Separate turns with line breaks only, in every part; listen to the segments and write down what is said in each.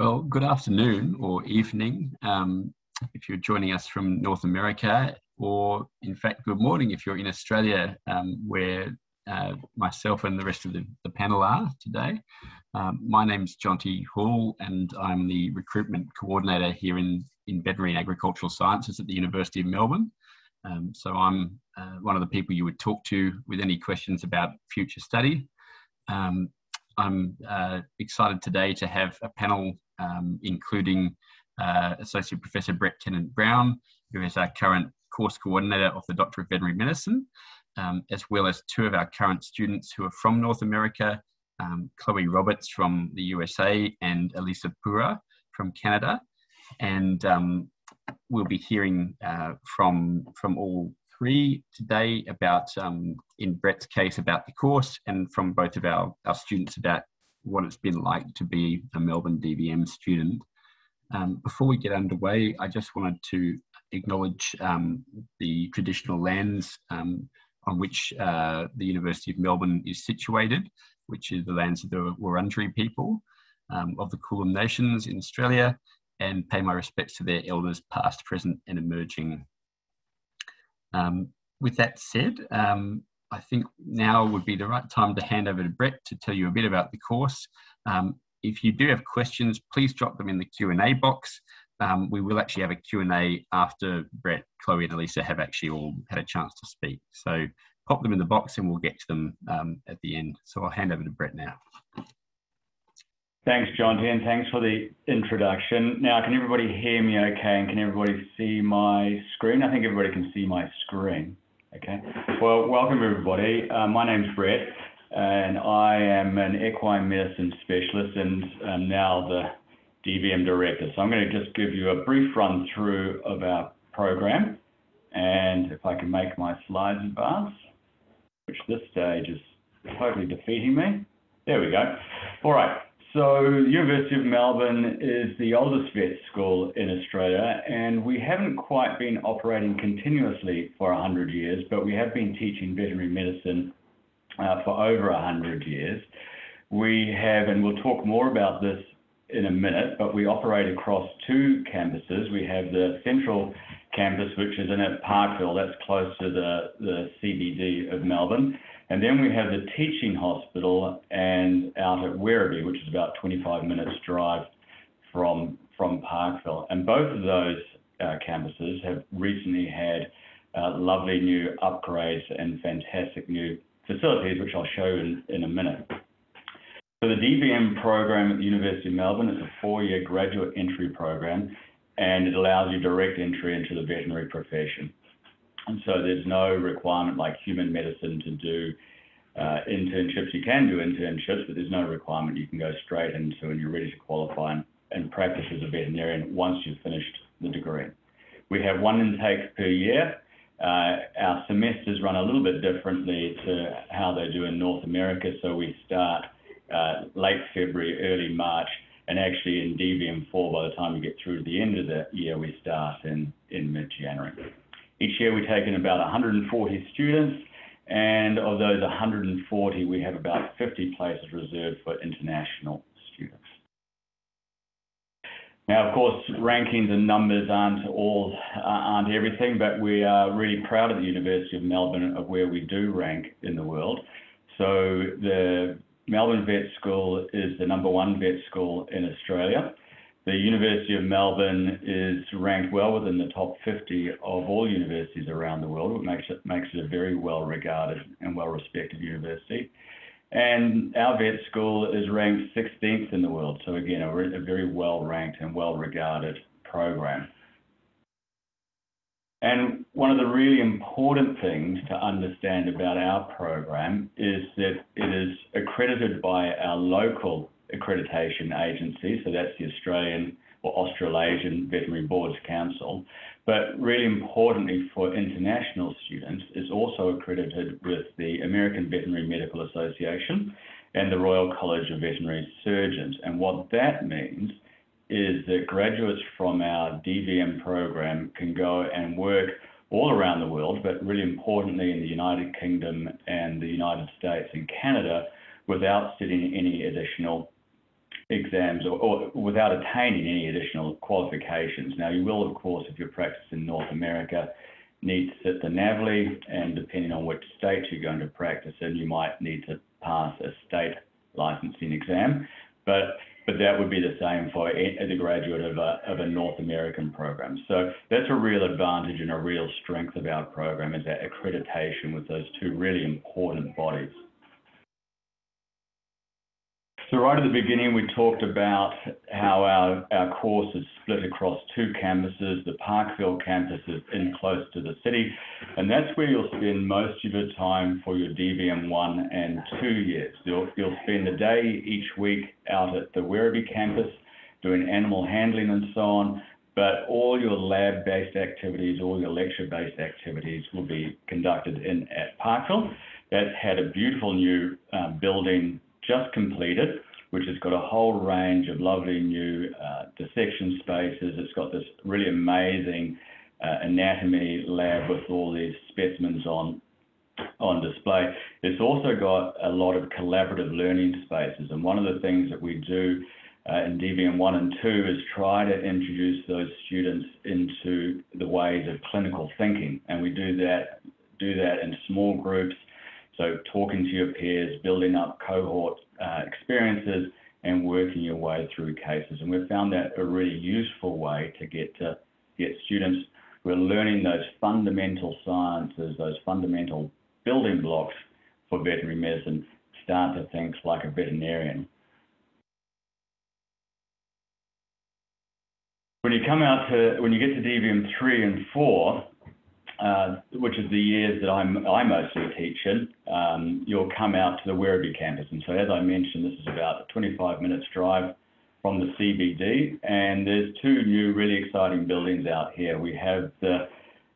Well, good afternoon or evening um, if you're joining us from North America, or in fact, good morning if you're in Australia, um, where uh, myself and the rest of the, the panel are today. Um, my name's Jonty Hall, and I'm the recruitment coordinator here in, in veterinary and agricultural sciences at the University of Melbourne. Um, so I'm uh, one of the people you would talk to with any questions about future study. Um, I'm uh, excited today to have a panel including uh, Associate Professor Brett Tennent Brown, who is our current course coordinator of the Doctor of Veterinary Medicine, um, as well as two of our current students who are from North America, um, Chloe Roberts from the USA and Elisa Pura from Canada. And um, we'll be hearing uh, from, from all three today about, um, in Brett's case, about the course and from both of our, our students about what it's been like to be a Melbourne DVM student. Um, before we get underway, I just wanted to acknowledge um, the traditional lands um, on which uh, the University of Melbourne is situated, which is the lands of the Wurundjeri people um, of the Kulin Nations in Australia, and pay my respects to their elders past, present and emerging. Um, with that said, um, I think now would be the right time to hand over to Brett to tell you a bit about the course. Um, if you do have questions, please drop them in the Q&A box. Um, we will actually have a Q&A after Brett, Chloe and Elisa have actually all had a chance to speak. So pop them in the box and we'll get to them um, at the end. So I'll hand over to Brett now.
Thanks, Jonty, and thanks for the introduction. Now, can everybody hear me okay, and can everybody see my screen? I think everybody can see my screen. Okay. Well, welcome everybody. Uh, my name's Brett, and I am an equine medicine specialist and um, now the DVM director. So I'm going to just give you a brief run through of our program. And if I can make my slides advance, which this stage is totally defeating me. There we go. All right. So the University of Melbourne is the oldest vet school in Australia, and we haven't quite been operating continuously for 100 years, but we have been teaching veterinary medicine uh, for over 100 years. We have, and we'll talk more about this in a minute, but we operate across two campuses. We have the central campus, which is in at Parkville, that's close to the, the CBD of Melbourne. And then we have the teaching hospital and out at Werribee, which is about 25 minutes drive from, from Parkville. And both of those uh, campuses have recently had uh, lovely new upgrades and fantastic new facilities, which I'll show in, in a minute. So the DVM program at the University of Melbourne is a four-year graduate entry program, and it allows you direct entry into the veterinary profession. And so there's no requirement like human medicine to do uh, internships. You can do internships, but there's no requirement. You can go straight into and you're ready to qualify and, and practice as a veterinarian once you've finished the degree. We have one intake per year. Uh, our semesters run a little bit differently to how they do in North America. So we start uh, late February, early March, and actually in DVM4, by the time we get through to the end of the year, we start in, in mid-January. Each year we take in about 140 students, and of those 140, we have about 50 places reserved for international students. Now, of course, rankings and numbers aren't all uh, aren't everything, but we are really proud at the University of Melbourne of where we do rank in the world. So the Melbourne Vet School is the number one vet school in Australia. The University of Melbourne is ranked well within the top 50 of all universities around the world, which makes it, makes it a very well regarded and well respected university. And our vet school is ranked 16th in the world. So again, a, a very well ranked and well regarded program. And one of the really important things to understand about our program is that it is accredited by our local accreditation agency, so that's the Australian or Australasian Veterinary Boards Council. But really importantly for international students, is also accredited with the American Veterinary Medical Association and the Royal College of Veterinary Surgeons. And what that means is that graduates from our DVM program can go and work all around the world, but really importantly in the United Kingdom and the United States and Canada without sitting any additional exams or, or, without attaining any additional qualifications. Now, you will, of course, if you're practicing in North America, need to sit the NAVLE, and depending on which state you're going to practice in, you might need to pass a state licensing exam. But but that would be the same for the graduate of a, of a North American program. So that's a real advantage and a real strength of our program is that accreditation with those two really important bodies. So right at the beginning, we talked about how our, our course is split across two campuses. The Parkville campus is in close to the city, and that's where you'll spend most of your time for your DVM 1 and 2 years. You'll, you'll spend a day each week out at the Werribee campus doing animal handling and so on, but all your lab-based activities, all your lecture-based activities will be conducted in at Parkville. That's had a beautiful new uh, building just completed, which has got a whole range of lovely new uh, dissection spaces. It's got this really amazing uh, anatomy lab with all these specimens on on display. It's also got a lot of collaborative learning spaces, and one of the things that we do uh, in DVM 1 and 2 is try to introduce those students into the ways of clinical thinking, and we do that do that in small groups. So talking to your peers, building up cohort uh, experiences and working your way through cases. And we've found that a really useful way to get to get students who are learning those fundamental sciences, those fundamental building blocks for veterinary medicine, start to think like a veterinarian. When you come out to, when you get to DVM 3 and 4, uh, which is the years that I'm, I mostly teach in, um, you'll come out to the Werribee campus. And so, as I mentioned, this is about a 25 minutes drive from the CBD, and there's two new really exciting buildings out here. We have the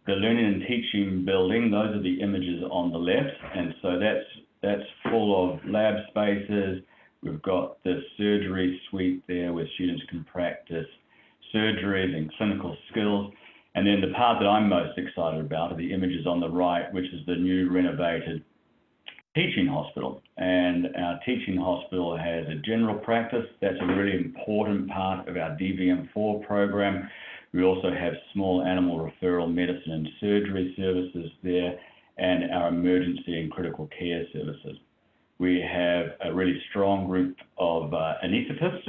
the learning and teaching building. Those are the images on the left, and so that's that's full of lab spaces. We've got the surgery suite there where students can practice surgeries and clinical skills. And then the part that I'm most excited about are the images on the right, which is the new renovated teaching hospital. And our teaching hospital has a general practice. That's a really important part of our DVM4 program. We also have small animal referral medicine and surgery services there and our emergency and critical care services. We have a really strong group of uh, anaesthetists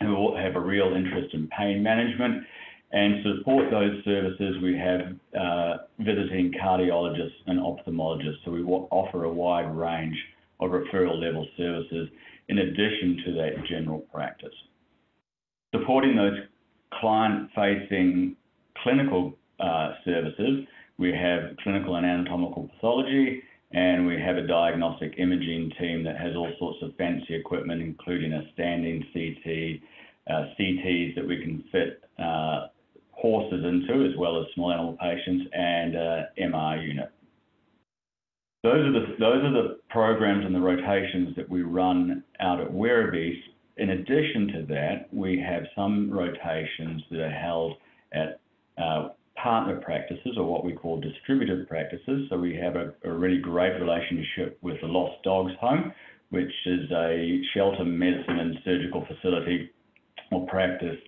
who have a real interest in pain management and support those services, we have uh, visiting cardiologists and ophthalmologists. So we offer a wide range of referral level services in addition to that general practice. Supporting those client-facing clinical uh, services, we have clinical and anatomical pathology, and we have a diagnostic imaging team that has all sorts of fancy equipment, including a standing CT, uh, CTs that we can fit horses into, as well as small animal patients, and uh, MR unit. Those are the those are the programs and the rotations that we run out at Werribee. In addition to that, we have some rotations that are held at uh, partner practices or what we call distributed practices. So we have a, a, really great relationship with the Lost Dogs Home, which is a shelter medicine and surgical facility or practice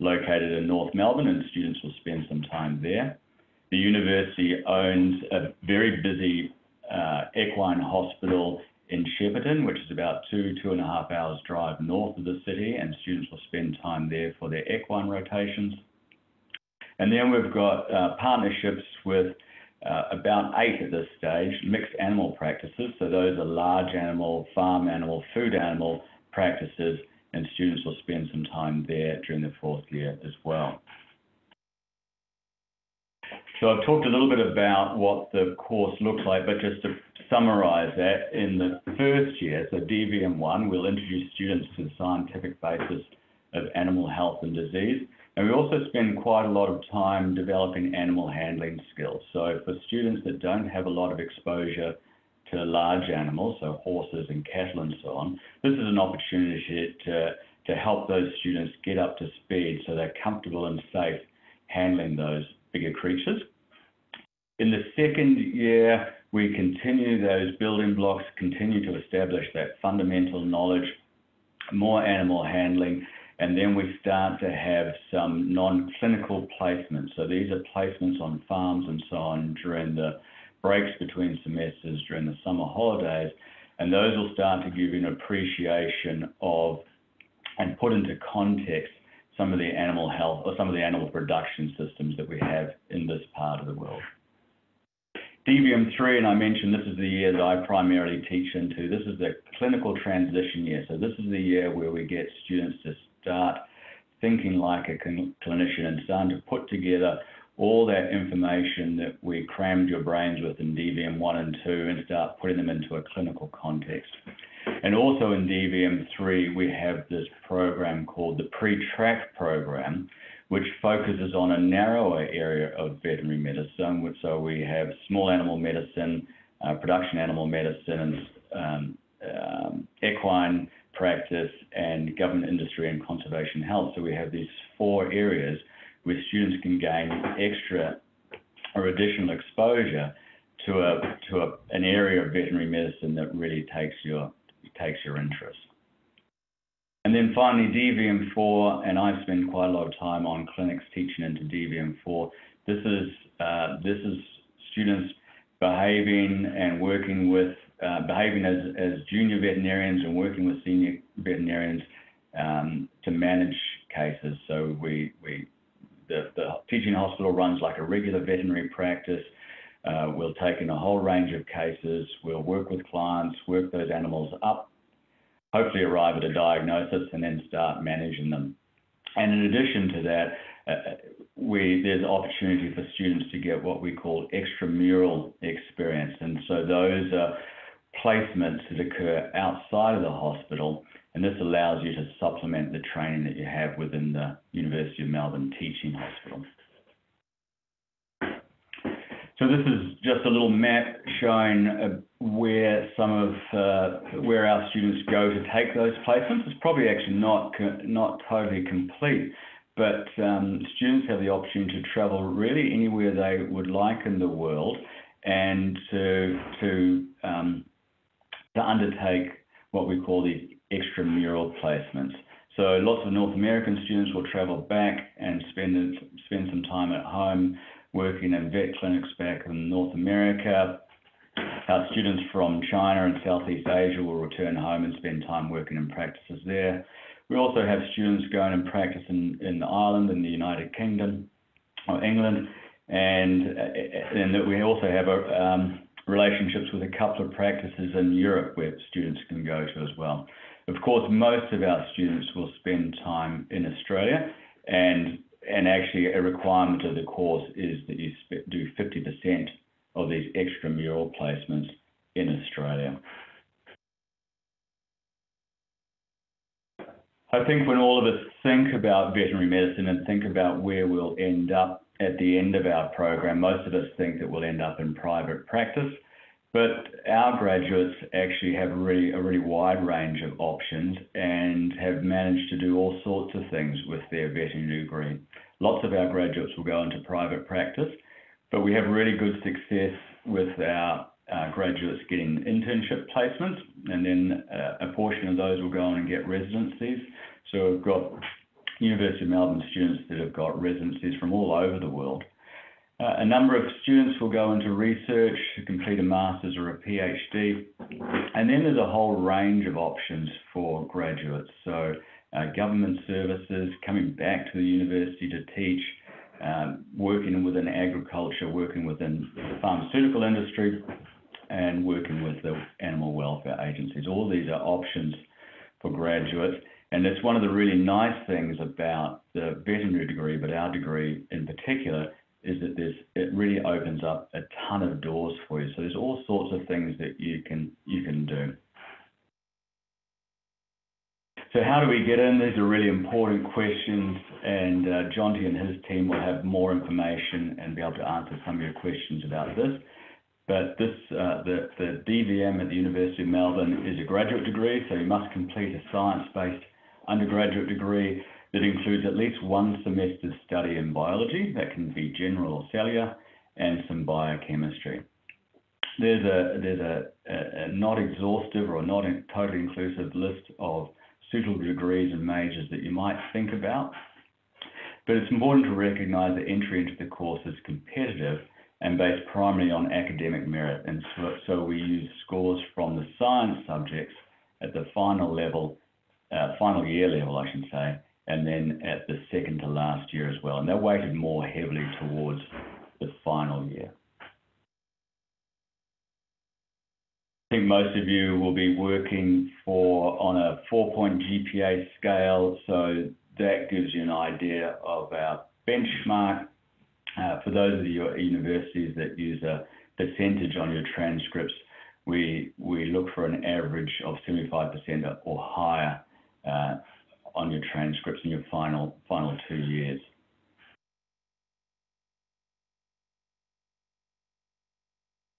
located in North Melbourne, and students will spend some time there. The university owns a very busy uh, equine hospital in Shepparton, which is about two, two and a half hours drive north of the city, and students will spend time there for their equine rotations. And then we've got uh, partnerships with uh, about eight at this stage, mixed animal practices. So those are large animal, farm animal, food animal practices and students will spend some time there during the fourth year as well. So I've talked a little bit about what the course looks like, but just to summarize that, in the first year, so DVM1, we'll introduce students to the scientific basis of animal health and disease. And we also spend quite a lot of time developing animal handling skills. So for students that don't have a lot of exposure to large animals, so horses and cattle and so on, this is an opportunity to, to help those students get up to speed so they're comfortable and safe handling those bigger creatures. In the second year, we continue those building blocks, continue to establish that fundamental knowledge more animal handling, and then we start to have some non-clinical placements. So these are placements on farms and so on during the breaks between semesters during the summer holidays, and those will start to give you an appreciation of and put into context some of the animal health or some of the animal production systems that we have in this part of the world. DVM3, and I mentioned this is the year that I primarily teach into. This is the clinical transition year. So this is the year where we get students to start thinking like a clinician and starting to put together all that information that we crammed your brains with in DVM 1 and 2 and start putting them into a clinical context. And also in DVM 3, we have this program called the Pre-Track program, which focuses on a narrower area of veterinary medicine. So we have small animal medicine, uh, production animal medicine, um, um, equine practice, and government industry and conservation health. So we have these four areas where students can gain extra or additional exposure to a to a, an area of veterinary medicine that really takes your takes your interest. And then finally, DVM4, and I've spent quite a lot of time on clinics teaching into DVM4. This is uh, this is students behaving and working with uh, behaving as, as junior veterinarians and working with senior veterinarians um, to manage cases. So we we the, the teaching hospital runs like a regular veterinary practice. Uh, we'll take in a whole range of cases. We'll work with clients, work those animals up, hopefully arrive at a diagnosis, and then start managing them. And in addition to that, uh, we, there's opportunity for students to get what we call extramural experience. And so those are placements that occur outside of the hospital, and this allows you to supplement the training that you have within the University of Melbourne Teaching Hospital. So this is just a little map showing uh, where some of uh, where our students go to take those placements. It's probably actually not not totally complete, but um, students have the opportunity to travel really anywhere they would like in the world, and to to um, to undertake what we call these extramural placements. So lots of North American students will travel back and spend spend some time at home working in vet clinics back in North America. Our students from China and Southeast Asia will return home and spend time working in practices there. We also have students going and practice in, in Ireland and the United Kingdom or England, and, and we also have a, um, relationships with a couple of practices in Europe where students can go to as well. Of course, most of our students will spend time in Australia, and and actually a requirement of the course is that you do 50% of these extramural placements in Australia. I think when all of us think about veterinary medicine and think about where we'll end up at the end of our program, most of us think that we'll end up in private practice. But our graduates actually have really a really wide range of options and have managed to do all sorts of things with their veterinary degree. Lots of our graduates will go into private practice, but we have really good success with our uh, graduates getting internship placements, and then uh, a portion of those will go on and get residencies. So we've got University of Melbourne students that have got residencies from all over the world. Uh, a number of students will go into research to complete a master's or a PhD. And then there's a whole range of options for graduates. So uh, government services, coming back to the university to teach, um, working within agriculture, working within the pharmaceutical industry, and working with the animal welfare agencies. All these are options for graduates. And that's one of the really nice things about the veterinary degree, but our degree in particular, is that there's it really opens up a ton of doors for you. So there's all sorts of things that you can you can do. So how do we get in? These are really important questions, and uh, Jonty and his team will have more information and be able to answer some of your questions about this. But this, uh, the, the DVM at the University of Melbourne is a graduate degree, so you must complete a science-based undergraduate degree that includes at least one semester's study in biology, that can be general or cellular, and some biochemistry. There's a, there's a, a, a not exhaustive or not totally inclusive list of suitable degrees and majors that you might think about. But it's important to recognize that entry into the course is competitive and based primarily on academic merit. And so, so we use scores from the science subjects at the final level, uh, final year level, I should say, and then at the second to last year as well. And they're weighted more heavily towards the final year. I think most of you will be working for on a four-point GPA scale, so that gives you an idea of our benchmark. Uh, for those of your universities that use a percentage on your transcripts, we we look for an average of 75% or higher uh, on your transcripts in your final final two years.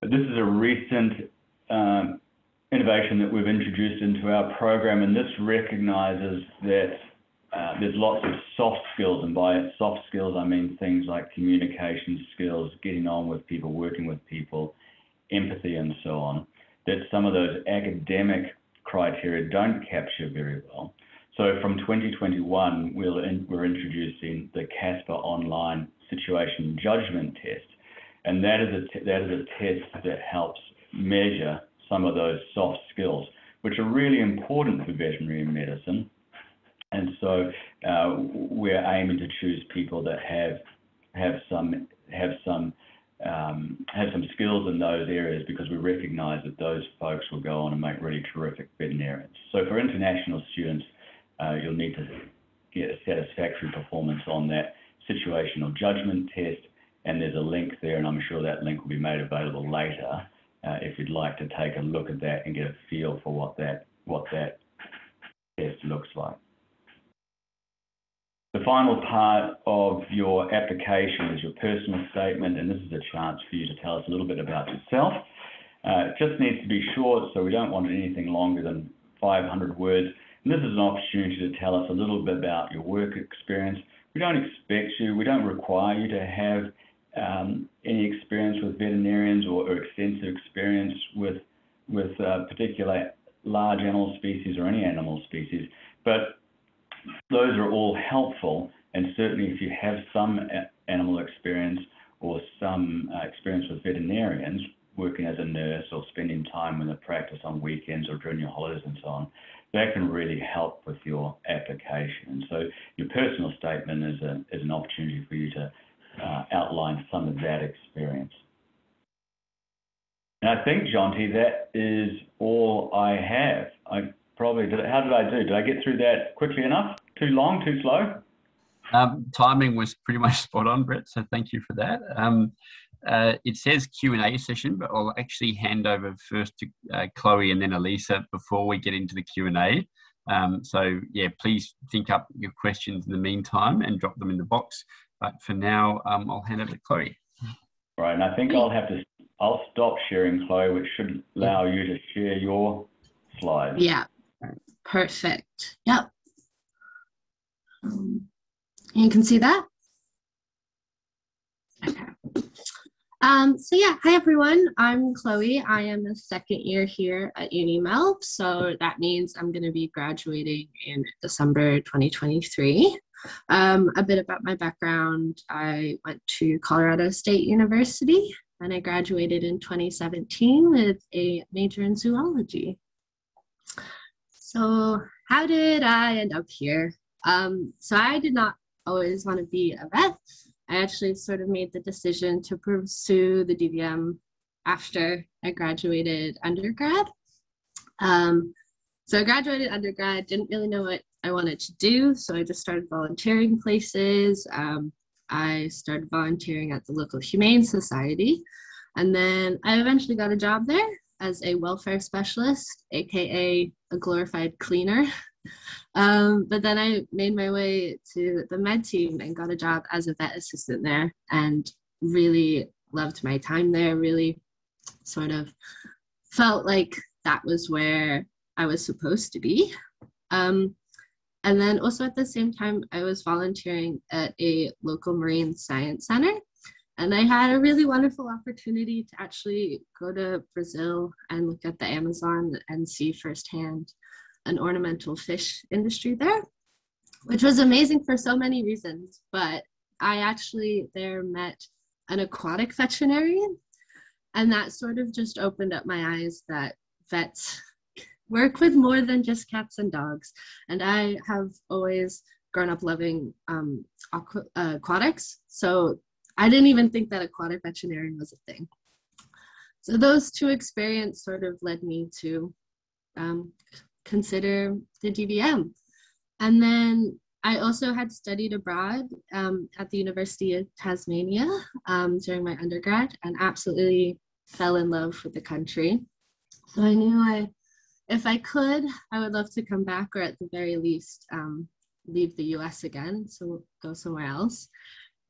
This is a recent um, innovation that we've introduced into our program, and this recognizes that uh, there's lots of soft skills, and by soft skills I mean things like communication skills, getting on with people, working with people, empathy, and so on, that some of those academic criteria don't capture very well. So from 2021, we'll in, we're introducing the CASPER Online Situation Judgment Test, and that is a test that helps measure some of those soft skills, which are really important for veterinary medicine. And so uh, we're aiming to choose people that have have some have some um, have some skills in those areas because we recognise that those folks will go on and make really terrific veterinarians. So for international students, you'll need to get a satisfactory performance on that situational judgment test, and there's a link there, and I'm sure that link will be made available later uh, if you'd like to take a look at that and get a feel for what that what that test looks like. The final part of your application is your personal statement, and this is a chance for you to tell us a little bit about yourself. Uh, it just needs to be short, so we don't want anything longer than 500 words. And this is an opportunity to tell us a little bit about your work experience. We don't expect you, we don't require you to have um, any experience with veterinarians or, or extensive experience with with uh, particular large animal species or any animal species, but those are all helpful. And certainly, if you have some animal experience or some uh, experience with veterinarians, working as a nurse or spending time in the practice on weekends or during your holidays and so on, that can really help with your application. And so, your personal statement is, a, is an opportunity for you to uh, outline some of that experience. And I think, Jonty, that is all I have. I probably did. How did I do? Did I get through that quickly enough? Too long? Too slow?
Um, timing was pretty much spot on, Brett. So thank you for that. Um, uh, it says Q and A session, but I'll actually hand over first to uh, Chloe and then Elisa before we get into the Q and A. Um, so yeah, please think up your questions in the meantime and drop them in the box. But for now, um, I'll hand over to Chloe.
Right, and I think I'll have to, I'll stop sharing, Chloe, which should allow you to share your slides.
Yeah, perfect. Yep. Um, you can see that? Okay. Um, so yeah, hi everyone. I'm Chloe. I am a second year here at UniMelb. So that means I'm going to be graduating in December 2023. Um, a bit about my background I went to Colorado State University and I graduated in 2017 with a major in zoology. So, how did I end up here? Um, so, I did not always want to be a vet. I actually sort of made the decision to pursue the DVM after I graduated undergrad. Um, so I graduated undergrad, didn't really know what I wanted to do. So I just started volunteering places. Um, I started volunteering at the local Humane Society. And then I eventually got a job there as a welfare specialist, AKA a glorified cleaner. Um, but then I made my way to the med team and got a job as a vet assistant there and really loved my time there, really sort of felt like that was where I was supposed to be. Um, and then also at the same time, I was volunteering at a local marine science center. And I had a really wonderful opportunity to actually go to Brazil and look at the Amazon and see firsthand an ornamental fish industry there, which was amazing for so many reasons. But I actually there met an aquatic veterinarian, and that sort of just opened up my eyes that vets work with more than just cats and dogs. And I have always grown up loving um, aqu- uh, aquatics, so I didn't even think that aquatic veterinarian was a thing. So those two experiences sort of led me to um, consider the DVM. And then I also had studied abroad um, at the University of Tasmania um, during my undergrad and absolutely fell in love with the country. So I knew I, if I could, I would love to come back or at the very least um, leave the US again, so go somewhere else.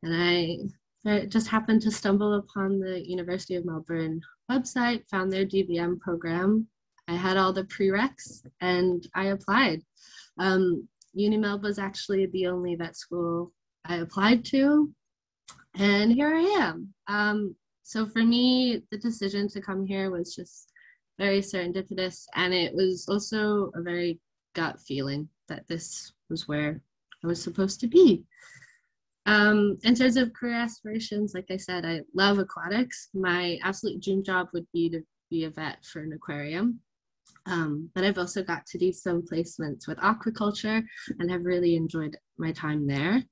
And I I just happened to stumble upon the University of Melbourne website, found their DVM program. I had all the prereqs and I applied. Um, UniMelb was actually the only vet school I applied to, and here I am. Um, so for me, the decision to come here was just very serendipitous, and it was also a very gut feeling that this was where I was supposed to be. Um, in terms of career aspirations, like I said, I love aquatics. My absolute dream job would be to be a vet for an aquarium. Um, but I've also got to do some placements with aquaculture and have really enjoyed my time there.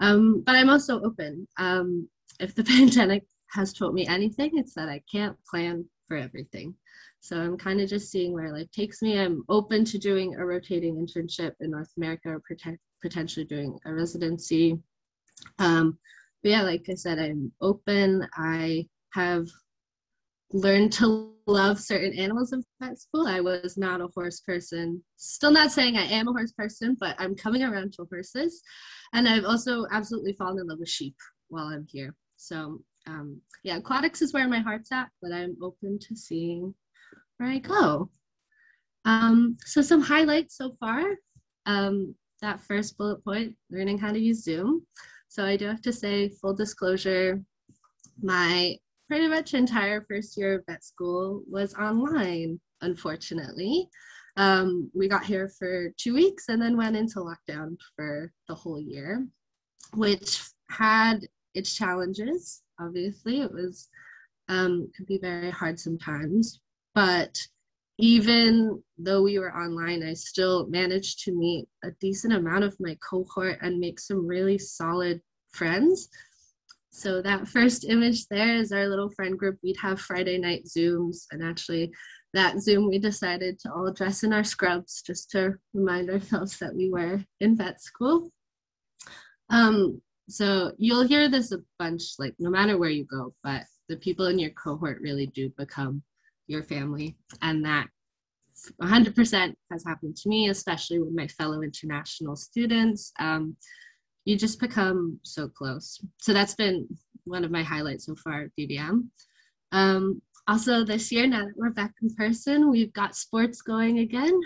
Um, but I'm also open. Um, if the pandemic has taught me anything, it's that I can't plan for everything. So I'm kind of just seeing where life takes me. I'm open to doing a rotating internship in North America or potentially doing a residency um, but yeah, like I said, I'm open. I have learned to love certain animals in vet school. I was not a horse person. Still not saying I am a horse person, but I'm coming around to horses. And I've also absolutely fallen in love with sheep while I'm here. So um, yeah, aquatics is where my heart's at, but I'm open to seeing where I go. Um, so some highlights so far. Um, that first bullet point, learning how to use Zoom. So I do have to say, full disclosure, my pretty much entire first year of vet school was online, unfortunately. Um, we got here for two weeks and then went into lockdown for the whole year, which had its challenges. Obviously, it was um, could be very hard sometimes, but even though we were online, I still managed to meet a decent amount of my cohort and make some really solid friends. So that first image there is our little friend group. We'd have Friday night Zooms, and actually, that Zoom we decided to all dress in our scrubs just to remind ourselves that we were in vet school. Um, so you'll hear this a bunch, like no matter where you go, but the people in your cohort really do become your family. And that 100% has happened to me, especially with my fellow international students. Um, you just become so close. So that's been one of my highlights so far at DVM. Um, also this year, now that we're back in person, we've got sports going again.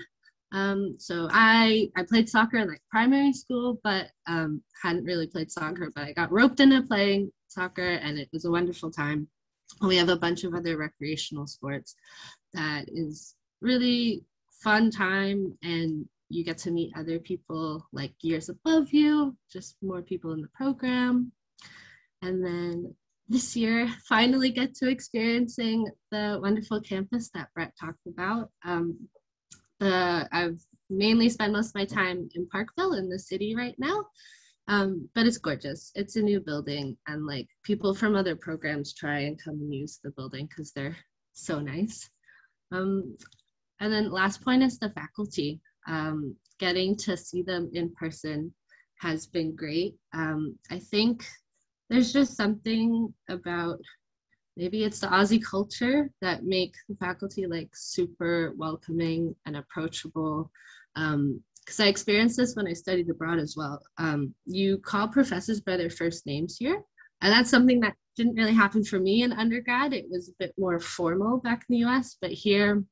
Um, so I, I played soccer in like primary school, but um, hadn't really played soccer, but I got roped into playing soccer and it was a wonderful time. We have a bunch of other recreational sports that is really fun time and you get to meet other people like years above you, just more people in the program. And then this year, finally get to experiencing the wonderful campus that Brett talked about. Um, the, I've mainly spent most of my time in Parkville in the city right now. Um, but it's gorgeous. It's a new building, and like people from other programs try and come and use the building because they're so nice. Um, and then last point is the faculty. Um, getting to see them in person has been great. Um, I think there's just something about maybe it's the Aussie culture that make the faculty like super welcoming and approachable. Um, because I experienced this when I studied abroad as well. Um, you call professors by their first names here, and that's something that didn't really happen for me in undergrad. It was a bit more formal back in the US, but here,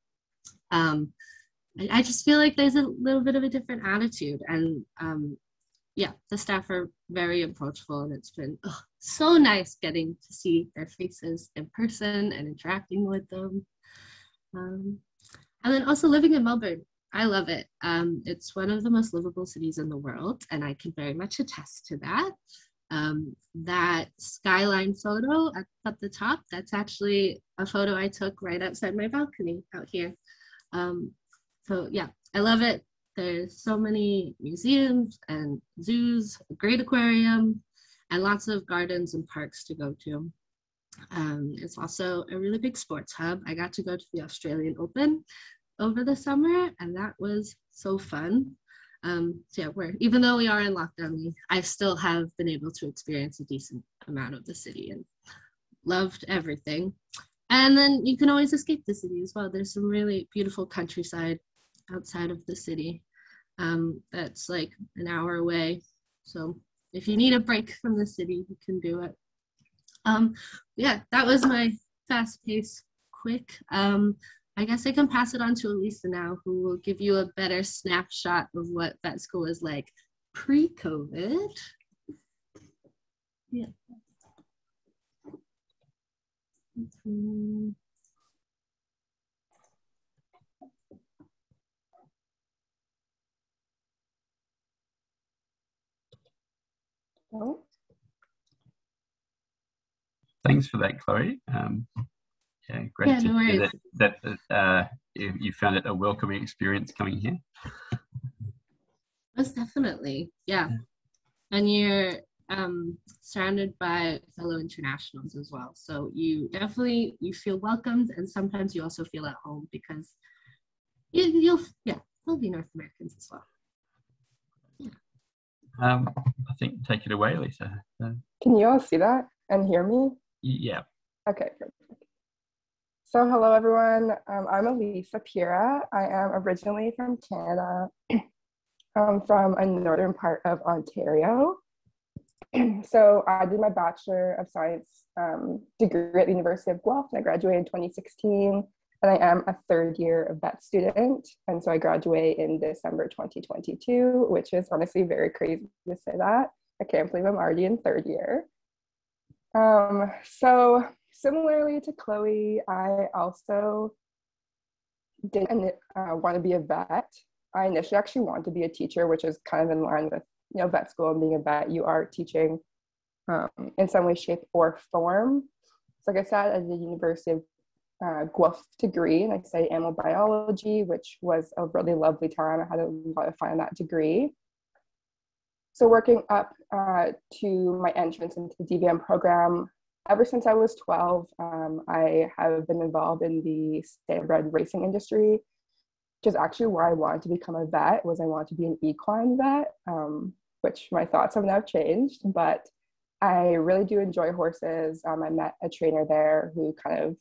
um, I just feel like there's a little bit of a different attitude. And um, yeah, the staff are very approachable, and it's been oh, so nice getting to see their faces in person and interacting with them. Um, and then also living in Melbourne. I love it. Um, it's one of the most livable cities in the world, and I can very much attest to that. Um, that skyline photo at, at, the top, that's actually a photo I took right outside my balcony out here. Um, so yeah, I love it. There's so many museums and zoos, a great aquarium, and lots of gardens and parks to go to. Um, it's also a really big sports hub. I got to go to the Australian Open over the summer, and that was so fun. Um, so yeah, we're even though we are in lockdown, we, I still have been able to experience a decent amount of the city and loved everything. And then you can always escape the city as well. There's some really beautiful countryside outside of the city um, that's like an hour away. So if you need a break from the city, you can do it. Um, yeah, that was my fast pace, quick. Um, I guess I can pass it on to Elisa now, who will give you a better snapshot of what vet school is like pre-COVID. Yeah. Mm-hmm.
Oh. Thanks for that, Chloe. Um, yeah, great yeah, to no hear that, that uh, you, you found it a welcoming experience coming here.
Most definitely, yeah. And you're um, surrounded by fellow internationals as well, so you definitely you feel welcomed, and sometimes you also feel at home because you, you'll yeah, there'll be North Americans as well.
Yeah. Um, I think take it away, Lisa. Uh,
Can you all see that and hear me?
Yeah.
Okay, perfect. So hello everyone, um, I'm Elisa Pira. I am originally from Canada, um, from a northern part of Ontario. so I did my Bachelor of Science um, degree at the University of Guelph and I graduated in 2016 and I am a third year vet student. And so I graduate in December 2022, which is honestly very crazy to say that. I can't believe I'm already in third year. Um, so similarly to Chloe, I also didn't uh, want to be a vet. I initially actually wanted to be a teacher, which is kind of in line with you know vet school and being a vet. You are teaching um, in some way, shape, or form. So like I said, at the University of uh, Guelph degree, and I studied animal biology, which was a really lovely time. I had a lot of fun in that degree. So working up uh, to my entrance into the DVM program, ever since I was 12, um, I have been involved in the standardbred racing industry, which is actually why I wanted to become a vet, was I wanted to be an equine vet, um, which my thoughts have now changed, but I really do enjoy horses. Um, I met a trainer there who kind of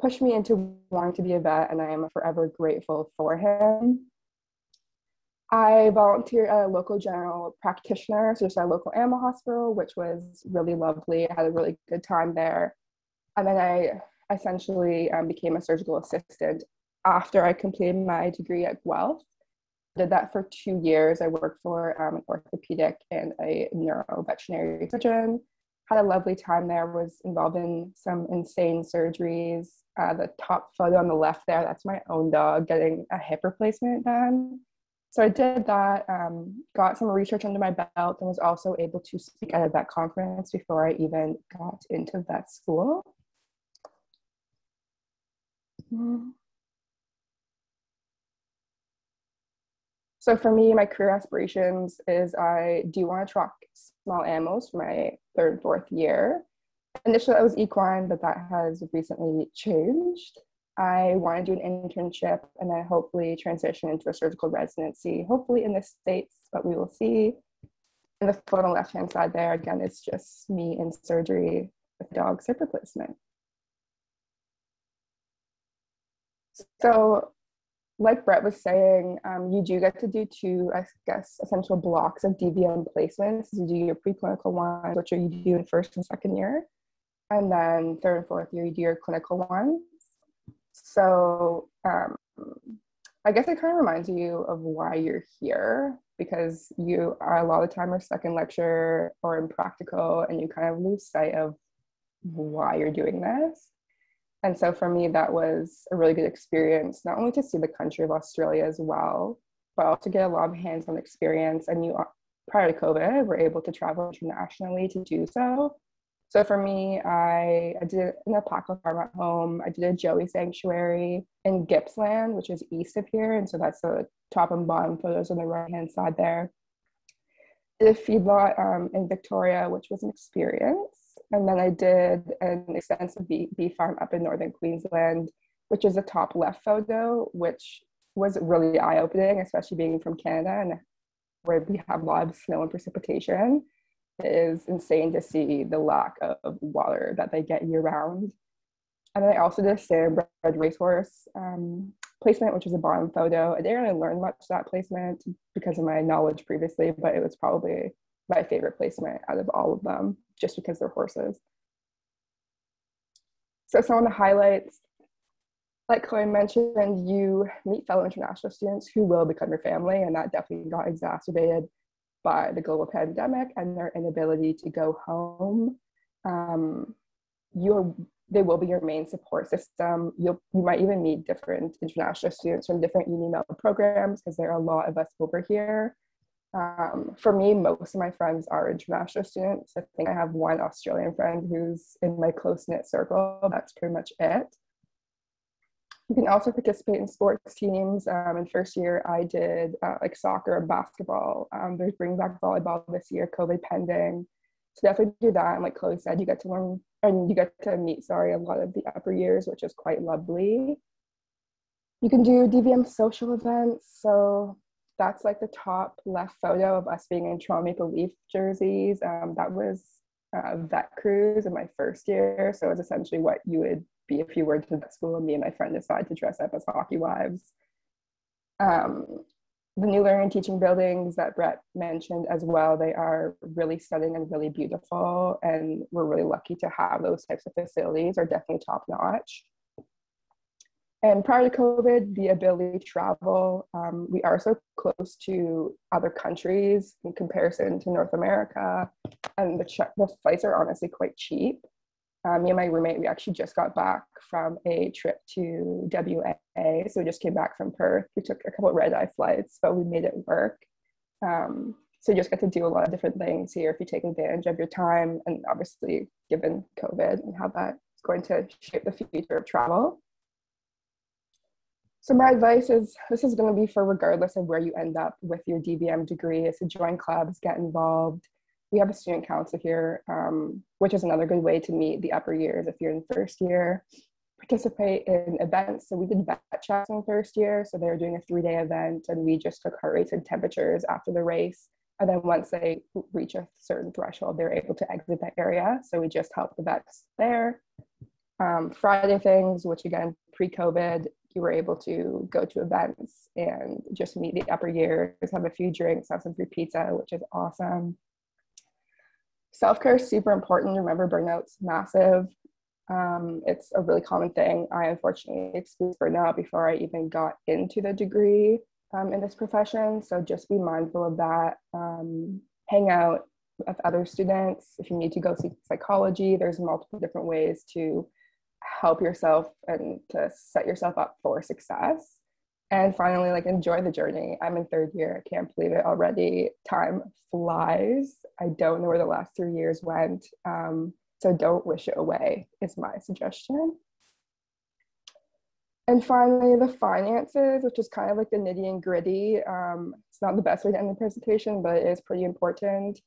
pushed me into wanting to be a vet, and I am forever grateful for him. I volunteered at a local general practitioner, so just at a local animal hospital, which was really lovely. I had a really good time there. And then I essentially um, became a surgical assistant after I completed my degree at Guelph. Did that for two years. I worked for um, an orthopedic and a neuro veterinary surgeon. Had a lovely time there, was involved in some insane surgeries. Uh, the top photo on the left there, that's my own dog getting a hip replacement done so I did that, um, got some research under my belt, and was also able to speak at a vet conference before I even got into vet school. So for me, my career aspirations is I do want to track small animals for my third fourth year. Initially, I was equine, but that has recently changed. I want to do an internship and then hopefully transition into a surgical residency, hopefully in the States, but we will see. And the photo on the left hand side there, again, is just me in surgery with dog hip replacement. So, like Brett was saying, um, you do get to do two, I guess, essential blocks of DVM placements. You do your preclinical ones, which are you do in first and second year. And then third and fourth year, you do your clinical ones. So um, I guess it kind of reminds you of why you're here because you are a lot of the time are stuck in lecture or in practical and you kind of lose sight of why you're doing this. And so for me, that was a really good experience, not only to see the country of Australia as well, but also get a lot of hands on experience. And you, prior to COVID, were able to travel internationally to do so. So for me, I, I did an in a Alpaca farm at home. I did a Joey sanctuary in Gippsland, which is east of here. And so that's the top and bottom photos on the right hand side there. Did a feedlot um, in Victoria, which was an experience. And then I did an extensive bee, bee farm up in northern Queensland, which is a top left photo, which was really eye opening, especially being from Canada and where we have a lot of snow and precipitation. It is insane to see the lack of water that they get year round. And then I also did a standardbred racehorse um, placement, which is a bottom photo. I didn't really learn much that placement because of my knowledge previously, but it was probably my favorite placement out of all of them just because they're horses. So some of the highlights, like Chloe mentioned, you meet fellow international students who will become your family, and that definitely got exacerbated by the global pandemic and their inability to go home. Um, you they will be your main support system. You'll, you might even meet different international students from different UniMelb programs because there are a lot of us over here. Um, for me, most of my friends are international students. I think I have one Australian friend who's in my close knit circle. That's pretty much it. You can also participate in sports teams. Um, in first year, I did uh, like soccer and basketball. Um, there's bringing back volleyball this year, COVID pending. So definitely do that. And like Chloe said, you get to learn and you get to meet, sorry, a lot of the upper years, which is quite lovely. You can do DVM social events. So that's like the top left photo of us being in Toronto Maple Leaf jerseys. Um, that was a vet cruise in my first year. So it's essentially what you would be you were to vet school and me and my friend decided to dress up as hockey wives. Um, the new learning and teaching buildings that Brett mentioned as well, they are really stunning and really beautiful. And we're really lucky to have those types of facilities are definitely top notch. And prior to COVID, the ability to travel, um, we are so close to other countries in comparison to North America, and the, ch- the flights are honestly quite cheap. Um, me and my roommate, we actually just got back from a trip to WA. So we just came back from Perth. We took a couple of red eye flights, but we made it work. Um, so you just get to do a lot of different things here if you take advantage of your time. And obviously, given COVID and how that's going to shape the future of travel. So my advice is this is going to be for regardless of where you end up with your DVM degree is to join clubs, get involved. We have a student council here, um, which is another good way to meet the upper years if you're in first year. Participate in events. So we did vet checks in first year. So they were doing a three day event and we just took heart rates and temperatures after the race. And then once they reach a certain threshold, they're able to exit that area. So we just help the vets there. Um, Friday things, which again, pre COVID, you were able to go to events and just meet the upper years, have a few drinks, have some free pizza, which is awesome. Self care is super important. Remember, burnout's massive. Um, it's a really common thing. I unfortunately experienced burnout before I even got into the degree um, in this profession. So just be mindful of that. Um, hang out with other students. If you need to go see psychology, there's multiple different ways to help yourself and to set yourself up for success. And finally, like enjoy the journey. I'm in third year. I can't believe it already. Time flies. I don't know where the last three years went. Um, so don't wish it away, is my suggestion. And finally, the finances, which is kind of like the nitty and gritty. Um, it's not the best way to end the presentation, but it is pretty important.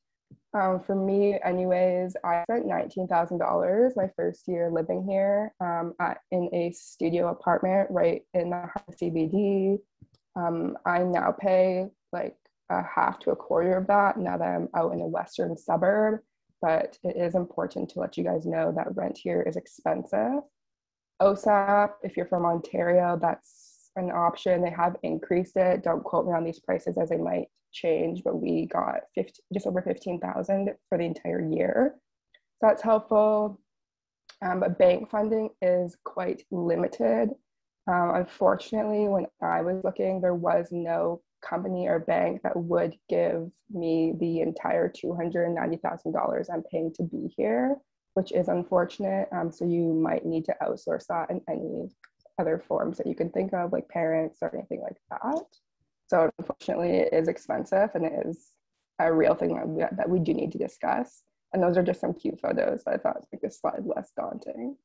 Um, for me, anyways, I spent $19,000 my first year living here um, at, in a studio apartment right in the heart of CBD. Um, I now pay like a half to a quarter of that now that I'm out in a western suburb. But it is important to let you guys know that rent here is expensive. OSAP, if you're from Ontario, that's an option. They have increased it. Don't quote me on these prices as they might change, but we got 50, just over 15,000 for the entire year. So that's helpful. Um, but bank funding is quite limited. Um, unfortunately, when I was looking, there was no company or bank that would give me the entire $290,000 I'm paying to be here which is unfortunate. Um, so you might need to outsource that in any other forms that you can think of, like parents or anything like that. So unfortunately, it is expensive and it is a real thing that we, that we do need to discuss. And those are just some cute photos that I thought make this slide less daunting.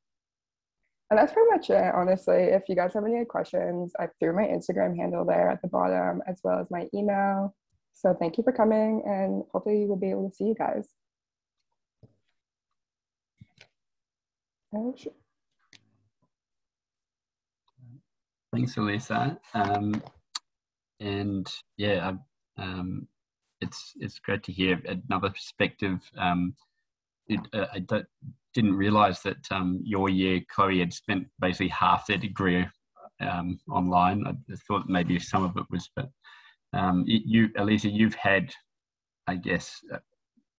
And that's pretty much it, honestly. If you guys have any questions, I threw my Instagram handle there at the bottom, as well as my email. So thank you for coming, and hopefully we'll be able to see you guys. Oh, sure.
Thanks, Elisa. Um, and yeah, um, it's it's great to hear another perspective. Um, it, uh, I didn't realize that um, your year, Chloe, had spent basically half their degree um, online. I thought maybe some of it was, but um, you, Elisa, you've had, I guess,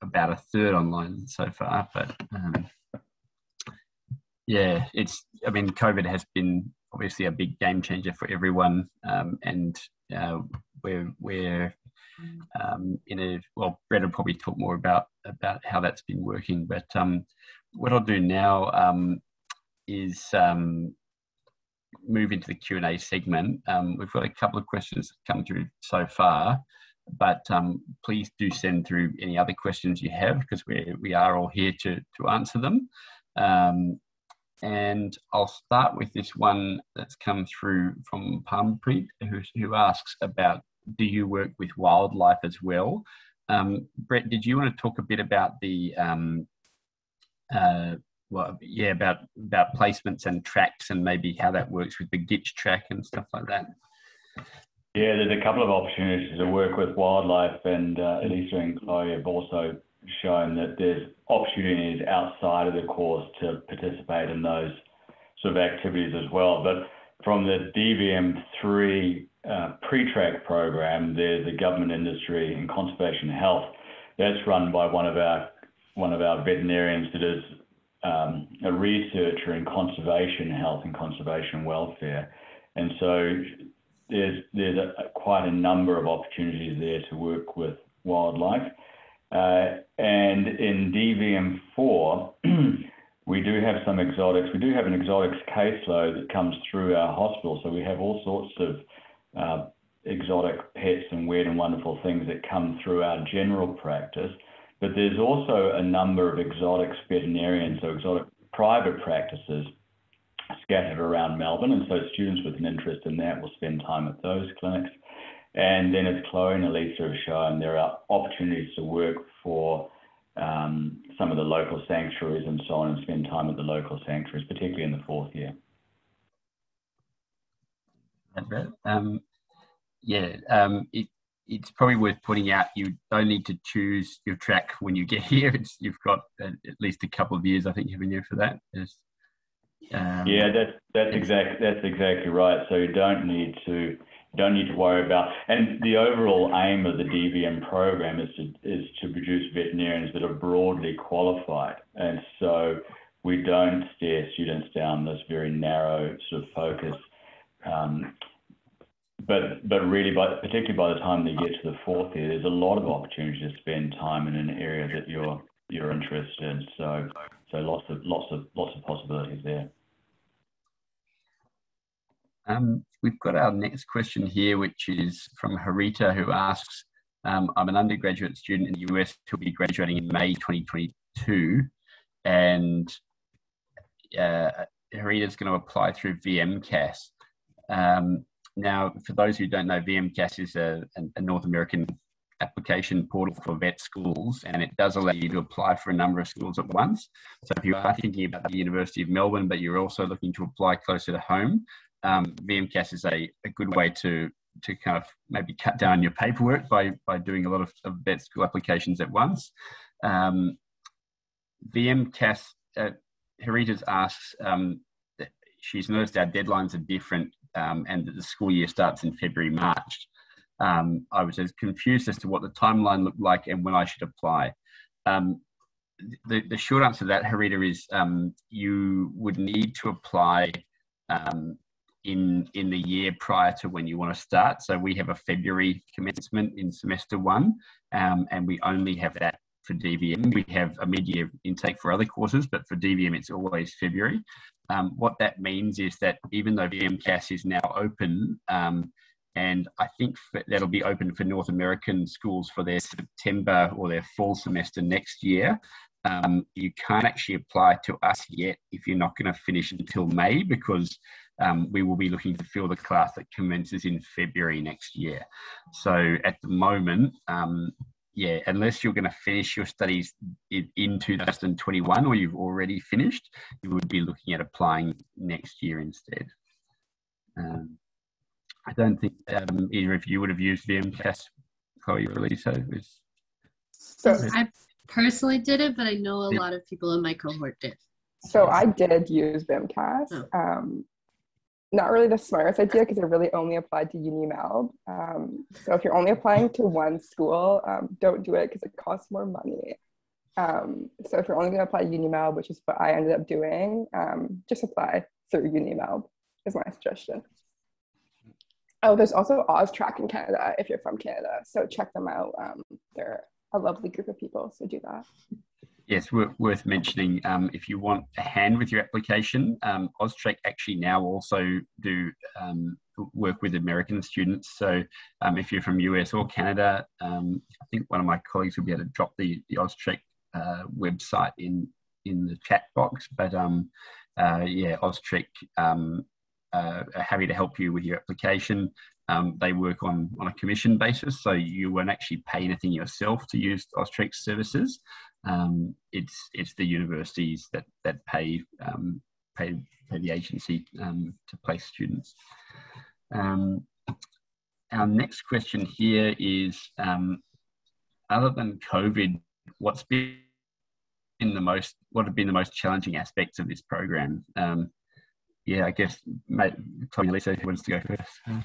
about a third online so far. But um, yeah, it's. I mean, COVID has been obviously a big game changer for everyone, and uh, we're we're um, in a well, Brett will probably talk more about about how that's been working. But um, what I'll do now um, is um, move into the Q and A segment. Um, we've got a couple of questions that come through so far, but um, please do send through any other questions you have because we we are all here to to answer them. And I'll start with this one that's come through from Palmpreet, who, who asks about do you work with wildlife as well? Um, Brett, did you want to talk a bit about the um, uh, well, yeah, about about placements and tracks and maybe how that works with the Gitch track and stuff like that?
Yeah, there's a couple of opportunities to work with wildlife, and uh, Elisa and Chloe have also shown that there's opportunities outside of the course to participate in those sort of activities as well. But from the DVM3 uh, pre-track program, there's a government industry and conservation health that's run by one of our one of our veterinarians that is um, a researcher in conservation health and conservation welfare, and so there's there's quite a number of opportunities there to work with wildlife. Uh, and in DVM4, we do have some exotics. We do have an exotics caseload that comes through our hospital, so we have all sorts of uh, exotic pets and weird and wonderful things that come through our general practice. But there's also a number of exotics veterinarians, so exotic private practices scattered around Melbourne. And so students with an interest in that will spend time at those clinics. And then as Chloe and Elisa have shown, there are opportunities to work for um, some of the local sanctuaries and so on and spend time at the local sanctuaries, particularly in the fourth year.
Um, yeah, um, it, it's probably worth putting out you don't need to choose your track when you get here. It's, you've got at least a couple of years, I think, haven't you, for that?
Um, yeah, that's that's exactly that's exactly right. So you don't need to don't need to worry about. And the overall aim of the DVM program is to is to produce veterinarians that are broadly qualified, and so we don't steer students down this very narrow sort of focus. Um, but but really, by, particularly by the time they get to the fourth year, there's a lot of opportunity to spend time in an area that you're you're interested in. So so lots of lots of lots of possibilities there.
Um, we've got our next question here, which is from Harita, who asks, um, I'm an undergraduate student in the US who'll be graduating in May 2022, and uh, Harita's going to apply through VMCAS. Um, now, for those who don't know, VMCAS is a, a, North American application portal for vet schools, and it does allow you to apply for a number of schools at once. So if you are thinking about the University of Melbourne, but you're also looking to apply closer to home, um, VMCAS is a, a good way to to kind of maybe cut down your paperwork by by doing a lot of, of vet school applications at once. Um, VMCAS, uh, Heritas asks, um, she's noticed our deadlines are different um, and that the school year starts in February, March. Um, I was as confused as to what the timeline looked like and when I should apply. Um, the, the short answer to that, Harita, is um, you would need to apply um, in in the year prior to when you want to start. So we have a February commencement in semester one, um, and we only have that for DVM. We have a mid-year intake for other courses, but for DVM, it's always February. Um, what that means is that even though VMCAS is now open, and I think that'll be open for North American schools for their September or their fall semester next year. Um, you can't actually apply to us yet if you're not going to finish until May because um, we will be looking to fill the class that commences in February next year. So at the moment, um, yeah, unless you're going to finish your studies in, in 2021 or you've already finished, you would be looking at applying next year instead. Um, I don't think um, either of you would have used VMCAS, Chloe or Lisa.
So I personally did it, but I know a lot of people in my cohort did.
So I did use VMCAS. Oh. Um, not really the smartest idea because it really only applied to UniMelb. Um, so if you're only applying to one school, um, don't do it because it costs more money. Um, so if you're only going to apply UniMelb, which is what I ended up doing, um, just apply through UniMelb is my suggestion. Oh, there's also OzTREKK in Canada if you're from Canada. So check them out. Um, they're a lovely group of people, so do that.
Yes, worth mentioning. Um, if you want a hand with your application, um, actually now also do um, work with American students. So um, if you're from US or Canada, um, I think one of my colleagues will be able to drop the, the uh, website in in the chat box. But um, uh, yeah, OzTREKK uh, are happy to help you with your application. Um, they work on, on a commission basis, so you won't actually pay anything yourself to use OzTREKK's services. Um, it's it's the universities that that pay um, pay, pay the agency um, to place students. Um, our next question here is: um, Other than COVID, what's been the most what have been the most challenging aspects of this program? Yeah, I guess, mate, Chloe Lisa, who wants to go first?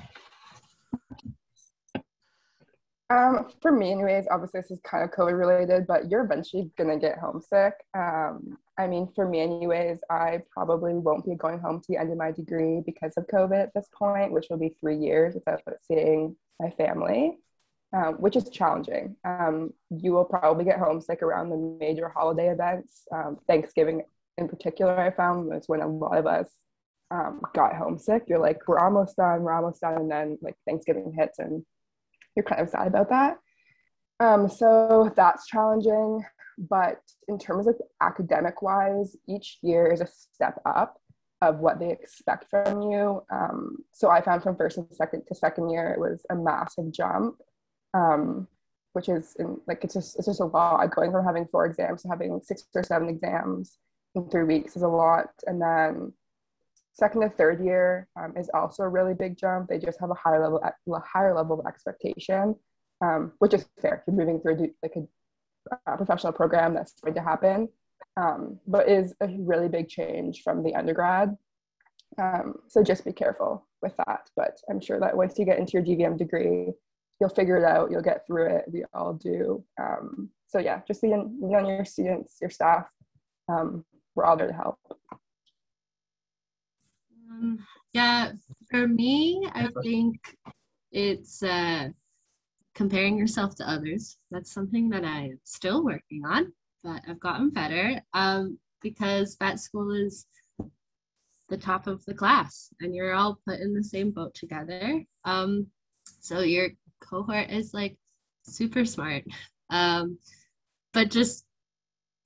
Um, for me, anyways, obviously this is kind of COVID related, but you're eventually gonna get homesick. Um, I mean, for me, anyways, I probably won't be going home to the end of my degree because of COVID at this point, which will be three years without seeing my family, um, which is challenging. Um, you will probably get homesick around the major holiday events. Um, Thanksgiving, in particular, I found was when a lot of us um, got homesick. You're like, we're almost done, we're almost done. And then like Thanksgiving hits and you're kind of sad about that. Um, so that's challenging. But in terms of academic wise, each year is a step up of what they expect from you. Um, so I found from first and second to second year, it was a massive jump, um, which is in, like, it's just, it's just a lot going from having four exams to having six or seven exams in three weeks is a lot. And then second to third year um, is also a really big jump. They just have a higher level, a higher level of expectation, um, which is fair. You're moving through like a, a professional program that's going to happen, um, but is a really big change from the undergrad. Um, so just be careful with that. But I'm sure that once you get into your DVM degree, you'll figure it out. You'll get through it. We all do. Um, so yeah, just lean, on your students, your staff. Um, we're all there to help.
Um, yeah, for me, I think it's uh, comparing yourself to others. That's something that I'm still working on, but I've gotten better um, because vet school is the top of the class and you're all put in the same boat together. Um, so your cohort is like super smart. Um, but just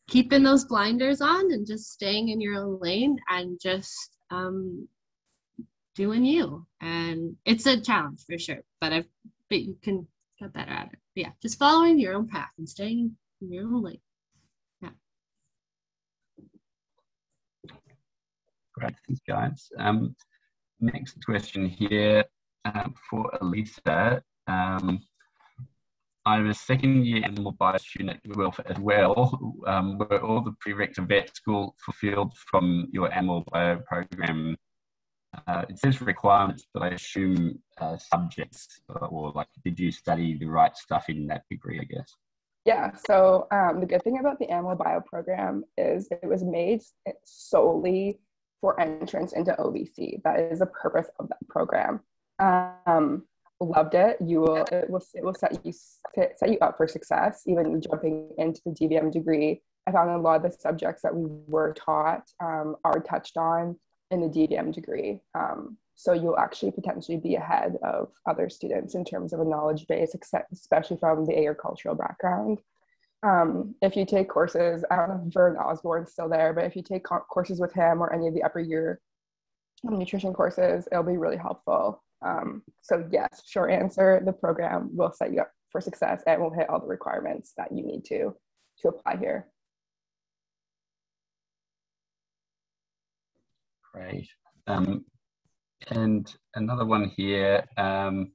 keeping those blinders on and just staying in your own lane and just um, doing you. And it's a challenge for sure, but I but you can get better at it. But yeah, just following your own path and staying in your own lane. Yeah.
Great, thanks, guys. Um, next question here um, for Elisa. Um, I'm a second year animal bio student at Guelph as well. Um, were all the prereqs of vet school fulfilled from your animal bio program uh, it says requirements, but I assume uh, subjects or like, did you study the right stuff in that degree, I guess?
Yeah, so um, the good thing about the animal bio program is it was made solely for entrance into OVC. That is the purpose of that program. Um, loved it, you will it will it will set you set you up for success. Even jumping into the DVM degree, I found a lot of the subjects that we were taught um, are touched on in the DVM degree. Um, so you'll actually potentially be ahead of other students in terms of a knowledge base, except, especially from the agricultural background. Um, if you take courses, I don't know if Vern Osborne's still there, but if you take courses with him or any of the upper year nutrition courses, it'll be really helpful. Um, so yes, short answer, the program will set you up for success and will hit all the requirements that you need to to apply here.
Great. Um, and another one here, um,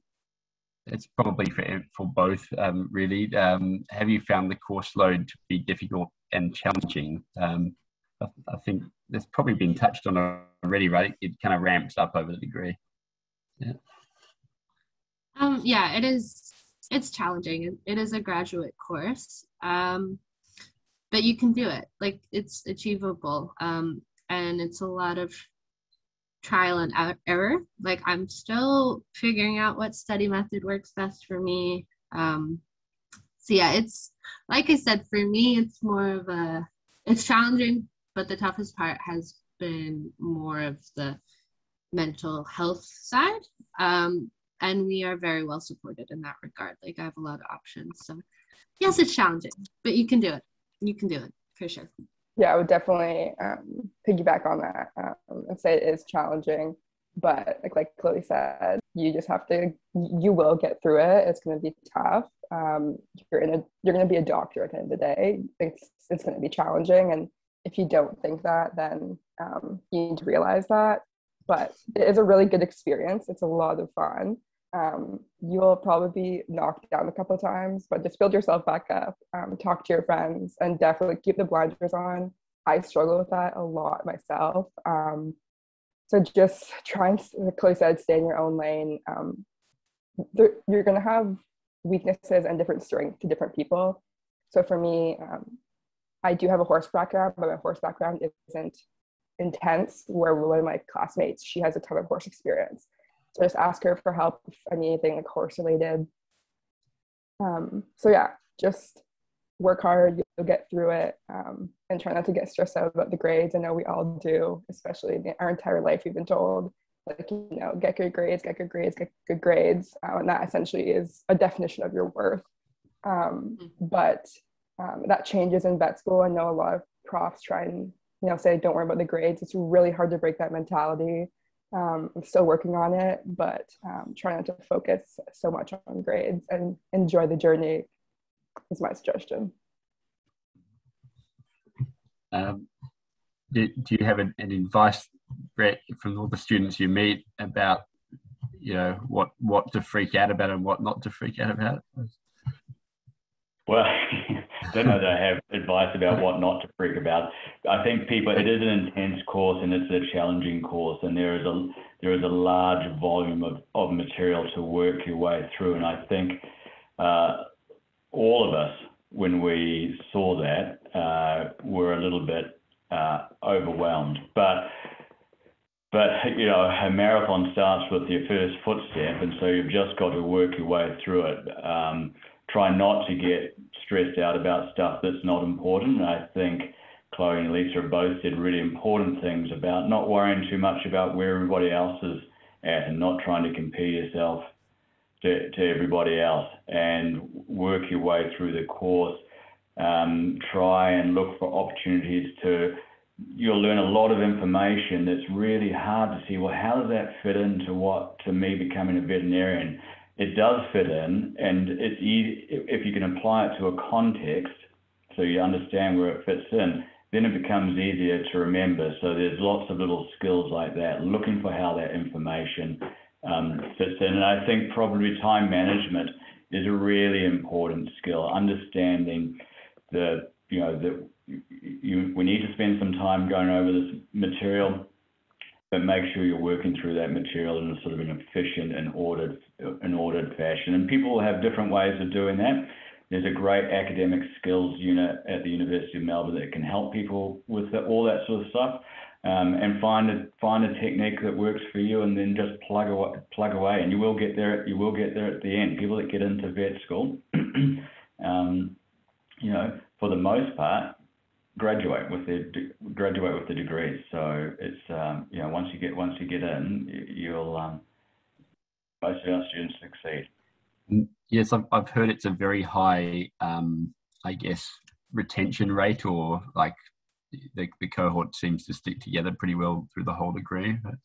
it's probably for, for both um, really. Um, have you found the course load to be difficult and challenging? Um, I, I, think that's probably been touched on already, right? It kind of ramps up over the degree.
Yeah. Um, yeah, it is. It's challenging. It is a graduate course, um, but you can do it. Like it's achievable, um, and it's a lot of trial and error. Like I'm still figuring out what study method works best for me. Um, so yeah, it's like I said, for me, it's more of a, it's challenging, but the toughest part has been more of the mental health side. Um, and we are very well supported in that regard. Like I have a lot of options. So yes, it's challenging, but you can do it. You can do it for sure
yeah, I would definitely um, piggyback on that um, and say it is challenging. But like, like Chloe said, you just have to, you will get through it. It's going to be tough. Um, you're in a, you're going to be a doctor at the end of the day. It's, it's going to be challenging. And if you don't think that, then um, you need to realize that. But it is a really good experience. It's a lot of fun um, you'll probably be knocked down a couple of times, but just build yourself back up, um, talk to your friends, and definitely keep the blinders on. I struggle with that a lot myself. Um, so just try and, like Chloe said, stay in your own lane. Um, there, you're going to have weaknesses and different strengths to different people. So for me, um, I do have a horse background, but my horse background isn't intense. Where one of my classmates, she has a ton of horse experience so just ask her for help if I need anything like horse related. Um, so yeah, just work hard, you'll get through it, um, and try not to get stressed out about the grades. I know we all do, especially our entire life. We've been told, like you know, get good grades, get good grades, get good grades, uh, and that essentially is a definition of your worth. Um, mm-hmm. but um, that changes in vet school. I know a lot of profs try and you know say, don't worry about the grades. It's really hard to break that mentality. Um, I'm still working on it, but um, trying not to focus so much on grades and enjoy the journey is my suggestion.
Um, do, do you have an, an, advice, Brett, from all the students you meet about, you know, what what to freak out about and what not to freak out about?
Well, I don't know that I have advice about what not to freak about. I think people, it is an intense course and it's a challenging course, and there is a there is a large volume of, of material to work your way through. And I think uh, all of us, when we saw that, uh, were a little bit uh, overwhelmed. But but you know, a marathon starts with your first footstep, and so you've just got to work your way through it. Um, try not to get stressed out about stuff that's not important. I think Chloe and Lisa both said really important things about not worrying too much about where everybody else is at and not trying to compare yourself to, to everybody else and work your way through the course. Um, try and look for opportunities to you'll learn a lot of information that's really hard to see well how does that fit into what to me becoming a veterinarian it does fit in, and it's easy if you can apply it to a context, so you understand where it fits in. Then it becomes easier to remember. So there's lots of little skills like that, looking for how that information um, fits in. And I think probably time management is a really important skill. Understanding the you know that you, we need to spend some time going over this material but make sure you're working through that material in a sort of an efficient and ordered, an ordered fashion. And people have different ways of doing that. There's a great academic skills unit at the University of Melbourne that can help people with the, all that sort of stuff. um, and find a find a technique that works for you, and then just plug away, plug away, and you will get there. You will get there at the end. People that get into vet school, um, you know, for the most part, graduate with their graduate with the degrees. So it's um, you know once you get once you get in, you'll um, most of our students succeed.
Mm, yes, I've I've heard it's a very high, um, I guess, retention rate or like the, the cohort seems to stick together pretty well through the whole degree. But...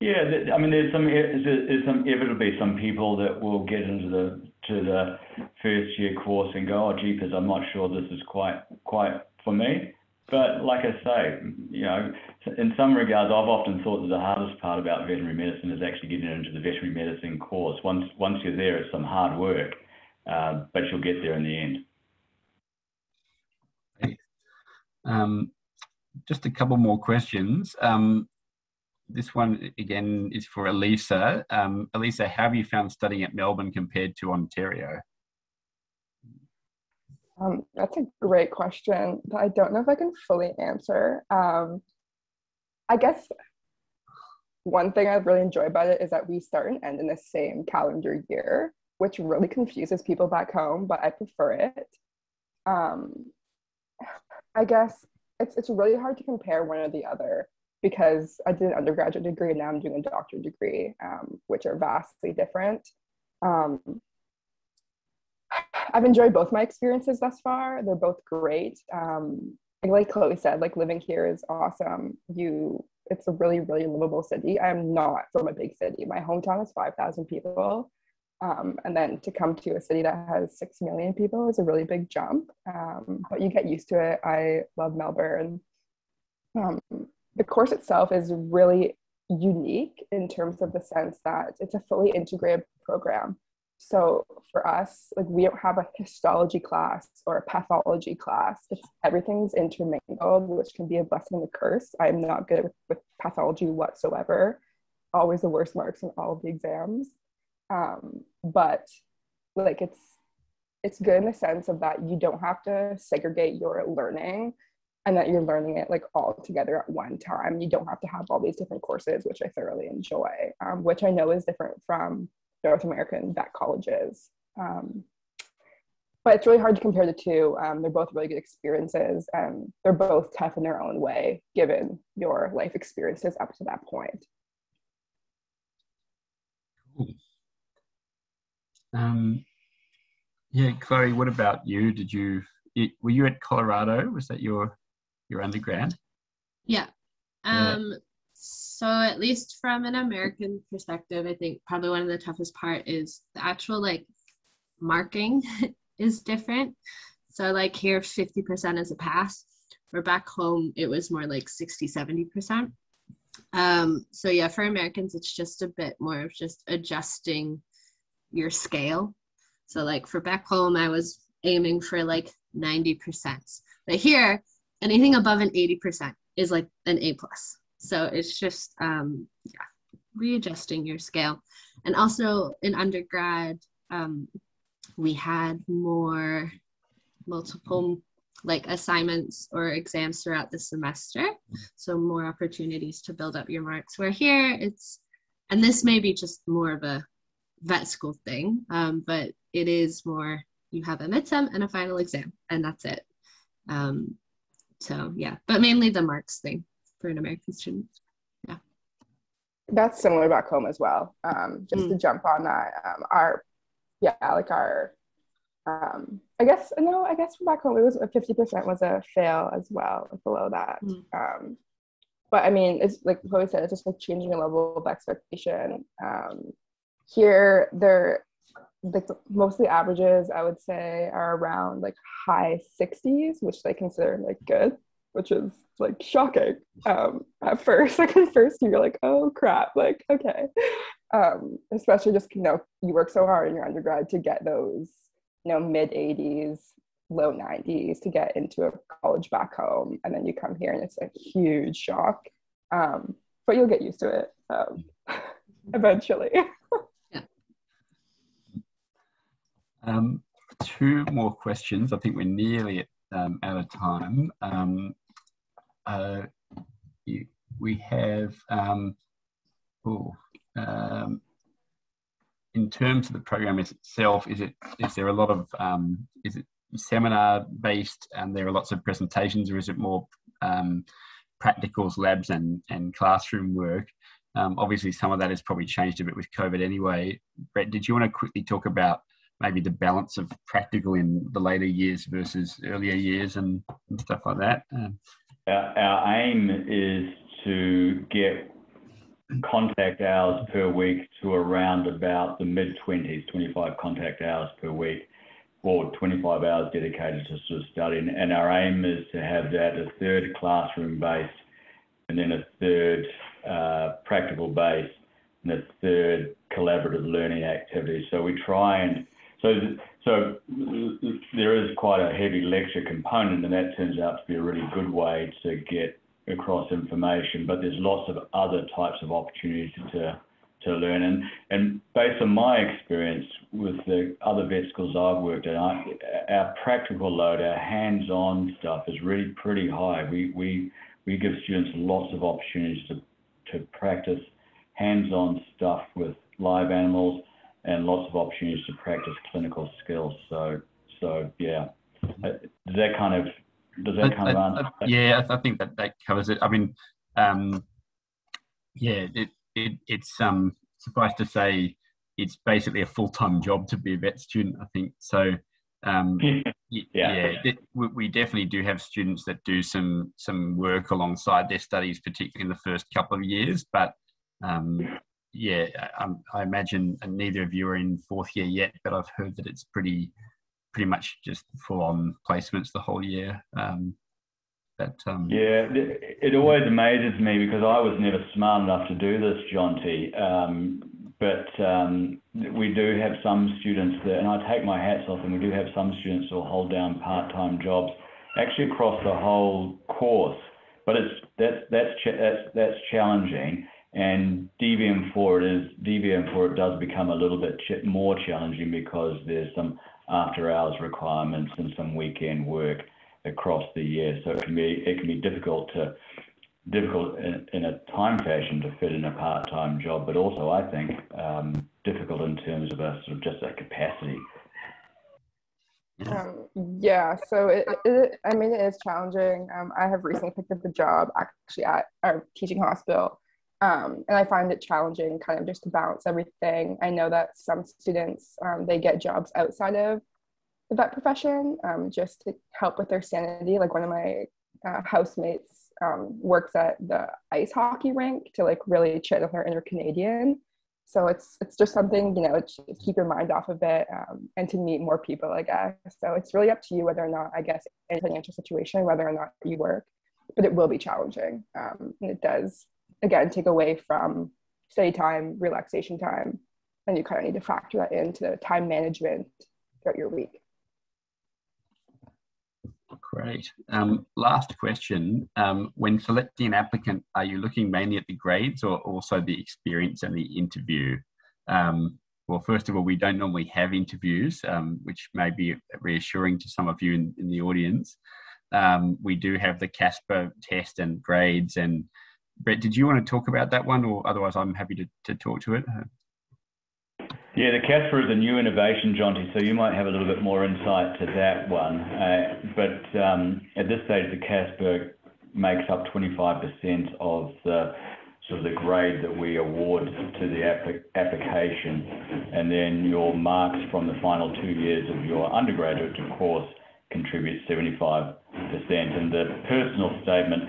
Yeah, I mean, there's some there's some inevitably some people that will get into the to the first year course and go, oh, jeepers, I'm not sure this is quite quite for me. But like I say, you know, in some regards, I've often thought that the hardest part about veterinary medicine is actually getting into the veterinary medicine course. Once once you're there, it's some hard work, uh, but you'll get there in the end.
Um, just a couple more questions. Um, this one again is for Elisa. Um, Elisa, how have you found studying at Melbourne compared to Ontario?
Um, that's a great question that I don't know if I can fully answer. Um, I guess one thing I really enjoy about it is that we start and end in the same calendar year, which really confuses people back home, but I prefer it. Um, I guess it's it's really hard to compare one or the other because I did an undergraduate degree and now I'm doing a doctorate degree, um, which are vastly different. Um, I've enjoyed both my experiences thus far. They're both great. Um, like Chloe said, like living here is awesome. You, it's a really, really livable city. I'm not from a big city. My hometown is 5,000 people. Um, and then to come to a city that has 6 million people is a really big jump. Um, but you get used to it. I love Melbourne. Um, the course itself is really unique in terms of the sense that it's a fully integrated program. So for us, like we don't have a histology class or a pathology class. It's everything's intermingled, which can be a blessing and a curse. I'm not good with, pathology whatsoever. Always the worst marks in all of the exams um, but like it's it's good in the sense of that you don't have to segregate your learning and that you're learning it like all together at one time you don't have to have all these different courses which i thoroughly enjoy um, which i know is different from north american vet colleges um, but it's really hard to compare the two um, they're both really good experiences and they're both tough in their own way given your life experiences up to that point
cool. Um, yeah, Chloe, what about you? Did you were you at Colorado? Was that your your undergrad?
Yeah. Um, yeah. So at least from an American perspective, I think probably one of the toughest part is the actual like marking is different. So like here, 50% is a pass. Or back home, it was more like 60, 70%. Um, so yeah, for Americans, it's just a bit more of just adjusting your scale. So like for back home, I was aiming for like 90%. But here, anything above an 80% is like an A plus. So it's just um, yeah, readjusting your scale. And also in undergrad, um, we had more multiple like assignments or exams throughout the semester. So more opportunities to build up your marks. Where here it's, and this may be just more of a vet school thing, um, but it is more you have a midterm and a final exam, and that's it. Um, so yeah, but mainly the marks thing for an American student. Yeah,
that's similar back home as well. Um, just mm. to jump on that, um, our yeah, like our um, I guess no, I guess from back home it was fifty percent was a fail as well below that. Mm. Um, but I mean, it's like Chloe said, it's just like changing a level of expectation. Um, here, they're like mostly averages, I would say, are around like high 60s, which they consider like good, which is like shocking um, at first. Like at first, you're like, oh crap, like okay. Um, especially just you know you work so hard in your undergrad to get those you know mid 80s low 90s to get into a college back home and then you come here and it's a huge shock um, but you'll get used to it um, eventually
Um, two more questions. I think we're nearly um, out of time. Um, uh, you. We have, um, oh, um, in terms of the program itself, is it is there a lot of um, is it seminar based and there are lots of presentations, or is it more um, practicals, labs, and and classroom work? Um, obviously, some of that has probably changed a bit with COVID anyway. Brett, did you want to quickly talk about maybe the balance of practical in the later years versus earlier years and, and stuff like that? Um,
our, our aim is to get contact hours per week to around about the mid 20s, 25 contact hours per week, or 25 hours dedicated to sort of studying. And our aim is to have that a third classroom based and then a third uh, practical based and a third collaborative learning activity. So we try and so so there is quite a heavy lecture component, and that turns out to be a really good way to get across information. But there's lots of other types of opportunities to to learn. And, and based on my experience with the other vet schools I've worked at, I, our practical load, our hands-on stuff is really pretty high. We, we, we give students lots of opportunities to, to practice hands-on stuff with live animals and lots of opportunities to practice clinical skills. So, so yeah, uh, does that kind of does that kind I, of answer?
I, yeah, I think that that covers it. I mean, um, yeah, it, it it's um suffice to say, it's basically a full time job to be a vet student. I think so. Um, yeah, yeah it, we, we definitely do have students that do some some work alongside their studies, particularly in the first couple of years. But um, yeah, I, um, I imagine neither of you are in fourth year yet, but I've heard that it's pretty pretty much just full on placements the whole year. Um, but, um,
yeah, it always amazes me because I was never smart enough to do this, Jonty. Um, but um, we do have some students that, and I take my hats off, and we do have some students who hold down part-time jobs, actually across the whole course. But it's that's that's that's that's challenging. And DVM4 it is DVM4 it does become a little bit ch- more challenging because there's some after hours requirements and some weekend work across the year. So it can be it can be difficult to difficult in, in a time fashion to fit in a part time job, but also I think um, difficult in terms of a sort of just a capacity.
Um, yeah, so it, it, I mean, it is challenging. Um, I have recently picked up a job actually at our teaching hospital um, and I find it challenging kind of just to balance everything. I know that some students, um, they get jobs outside of the vet profession um, just to help with their sanity. Like one of my uh, housemates um, works at the ice hockey rink to like really channel her inner Canadian. So it's it's just something you know to keep your mind off of it um, and to meet more people, I guess. So it's really up to you whether or not I guess in a financial situation whether or not you work, but it will be challenging um, and it does again take away from study time, relaxation time, and you kind of need to factor that into the time management throughout your week.
Great. Um, last question. Um, when selecting an applicant, are you looking mainly at the grades or also the experience and the interview? Um, well, first of all, we don't normally have interviews, um, which may be reassuring to some of you in, in the audience. Um, we do have the CASPER test and grades and Brett, did you want to talk about that one, or otherwise I'm happy to, to talk to it?
Yeah, the CASPER is a new innovation, Jonty, so you might have a little bit more insight to that one. Uh, but um, at this stage, the CASPER makes up 25% of the sort of the grade that we award to the app- application, and then your marks from the final two years of your undergraduate course contribute 75%. And the personal statement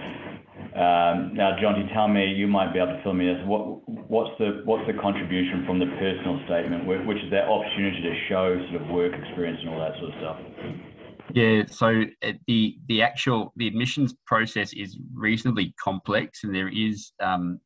now, Jonty, tell me, you might be able to fill me in. What, what's the what's the contribution from the personal statement, which is that opportunity to show sort of work experience and all that sort of stuff?
Yeah, so uh, the the actual the admissions process is reasonably complex, and there is um,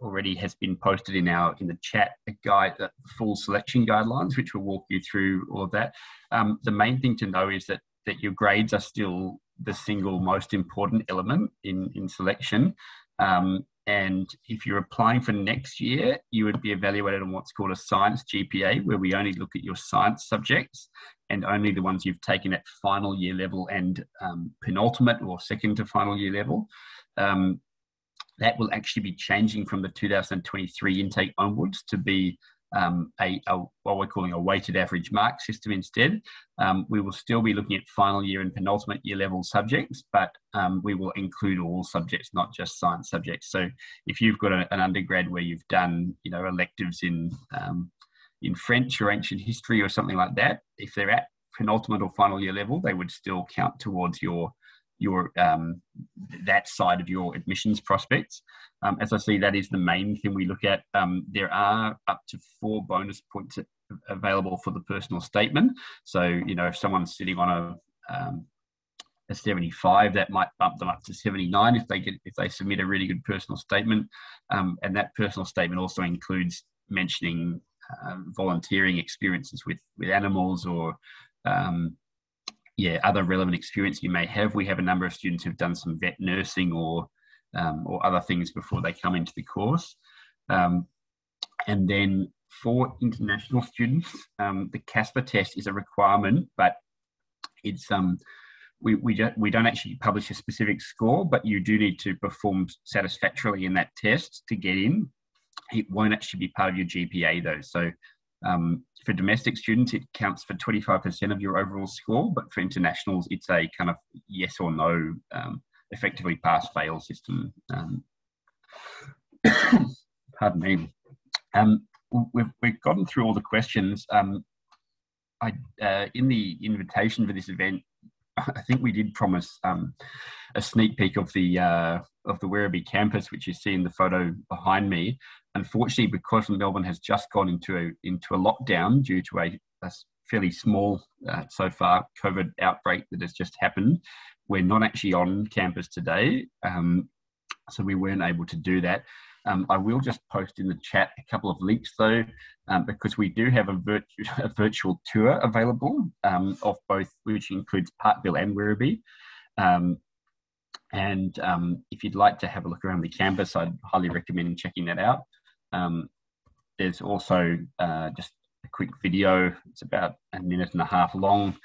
already has been posted in our in the chat a guide, the full selection guidelines, which will walk you through all of that. Um, the main thing to know is that that your grades are still the single most important element in, in selection. Um, and if you're applying for next year, you would be evaluated on what's called a science GPA, where we only look at your science subjects and only the ones you've taken at final year level and um, penultimate or second to final year level. Um, that will actually be changing from the 2023 intake onwards to be um, a, a, what we're calling a weighted average mark system instead. Um, we will still be looking at final year and penultimate year level subjects, but um, we will include all subjects, not just science subjects. So if you've got a, an undergrad where you've done, you know, electives in um, in French or ancient history or something like that, if they're at penultimate or final year level, they would still count towards your your um, that side of your admissions prospects. Um, as I see, that is the main thing we look at. Um, there are up to four bonus points available for the personal statement. So you know, if someone's sitting on a um, a 75, that might bump them up to 79 if they get if they submit a really good personal statement. Um, and that personal statement also includes mentioning uh, volunteering experiences with with animals or um, yeah, other relevant experience you may have. We have a number of students who've done some vet nursing or um, or other things before they come into the course. Um, and then for international students, um, the CASPER test is a requirement, but it's um, we, we, don't, we don't actually publish a specific score, but you do need to perform satisfactorily in that test to get in. It won't actually be part of your GPA though. So um, for domestic students, it counts for 25% of your overall score, but for internationals, it's a kind of yes or no, um, effectively pass fail system. Um, pardon me. Um, we've, we've gotten through all the questions. Um, I, uh, in the invitation for this event, I think we did promise um, a sneak peek of the uh, of the Werribee campus, which you see in the photo behind me. Unfortunately, because Melbourne has just gone into a into a lockdown due to a, a fairly small uh, so far COVID outbreak that has just happened, we're not actually on campus today, um, so we weren't able to do that. Um, I will just post in the chat a couple of links though, um, because we do have a, virtu- a virtual tour available um, of both, which includes Parkville and Werribee. Um, and um, if you'd like to have a look around the campus, I'd highly recommend checking that out. Um, there's also uh, just a quick video, it's about a minute and a half long,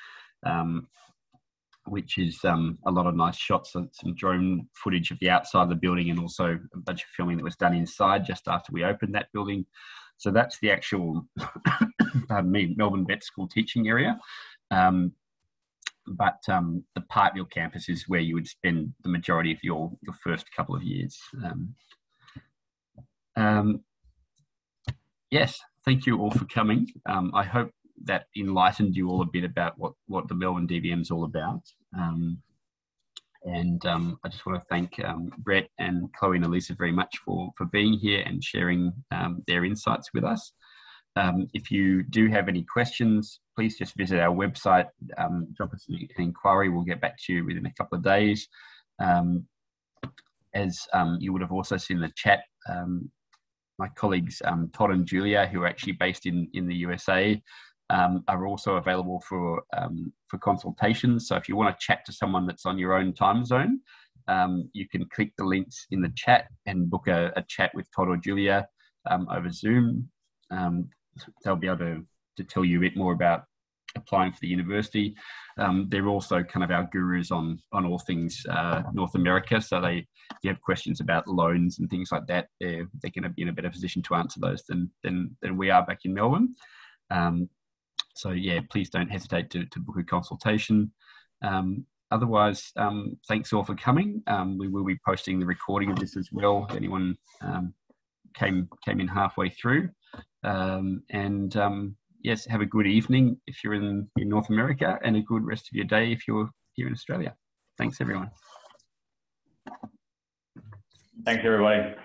which is um, a lot of nice shots and some drone footage of the outside of the building and also a bunch of filming that was done inside just after we opened that building. So that's the actual, pardon me, Melbourne Vet School teaching area. Um, but um, the Parkville campus is where you would spend the majority of your, your first couple of years. Um, um, yes, thank you all for coming. Um, I hope that enlightened you all a bit about what, what the Melbourne DVM is all about. Um, and um, I just want to thank um, Brett and Chloe and Elisa very much for, for being here and sharing um, their insights with us. Um, if you do have any questions, please just visit our website, um, drop us an inquiry. We'll get back to you within a couple of days. as you would have also seen the chat, my colleagues Todd and Julia, who are actually based in, in the USA, um, are also available for um, for consultations. So if you want to chat to someone that's on your own time zone, um, you can click the links in the chat and book a, a chat with Todd or Julia um, over Zoom. Um, they'll be able to, to tell you a bit more about applying for the university. Um, they're also kind of our gurus on on all things uh, North America. So they, if you have questions about loans and things like that, they're they're going to be in a better position to answer those than than than we are back in Melbourne. Um, so yeah, please don't hesitate to, to book a consultation. Um, otherwise, um, thanks all for coming. Um, we will be posting the recording of this as well. If anyone um, came came in halfway through, and yes, have a good evening if you're in, in North America, and a good rest of your day if you're here in Australia. Thanks, everyone.
Thanks, everybody.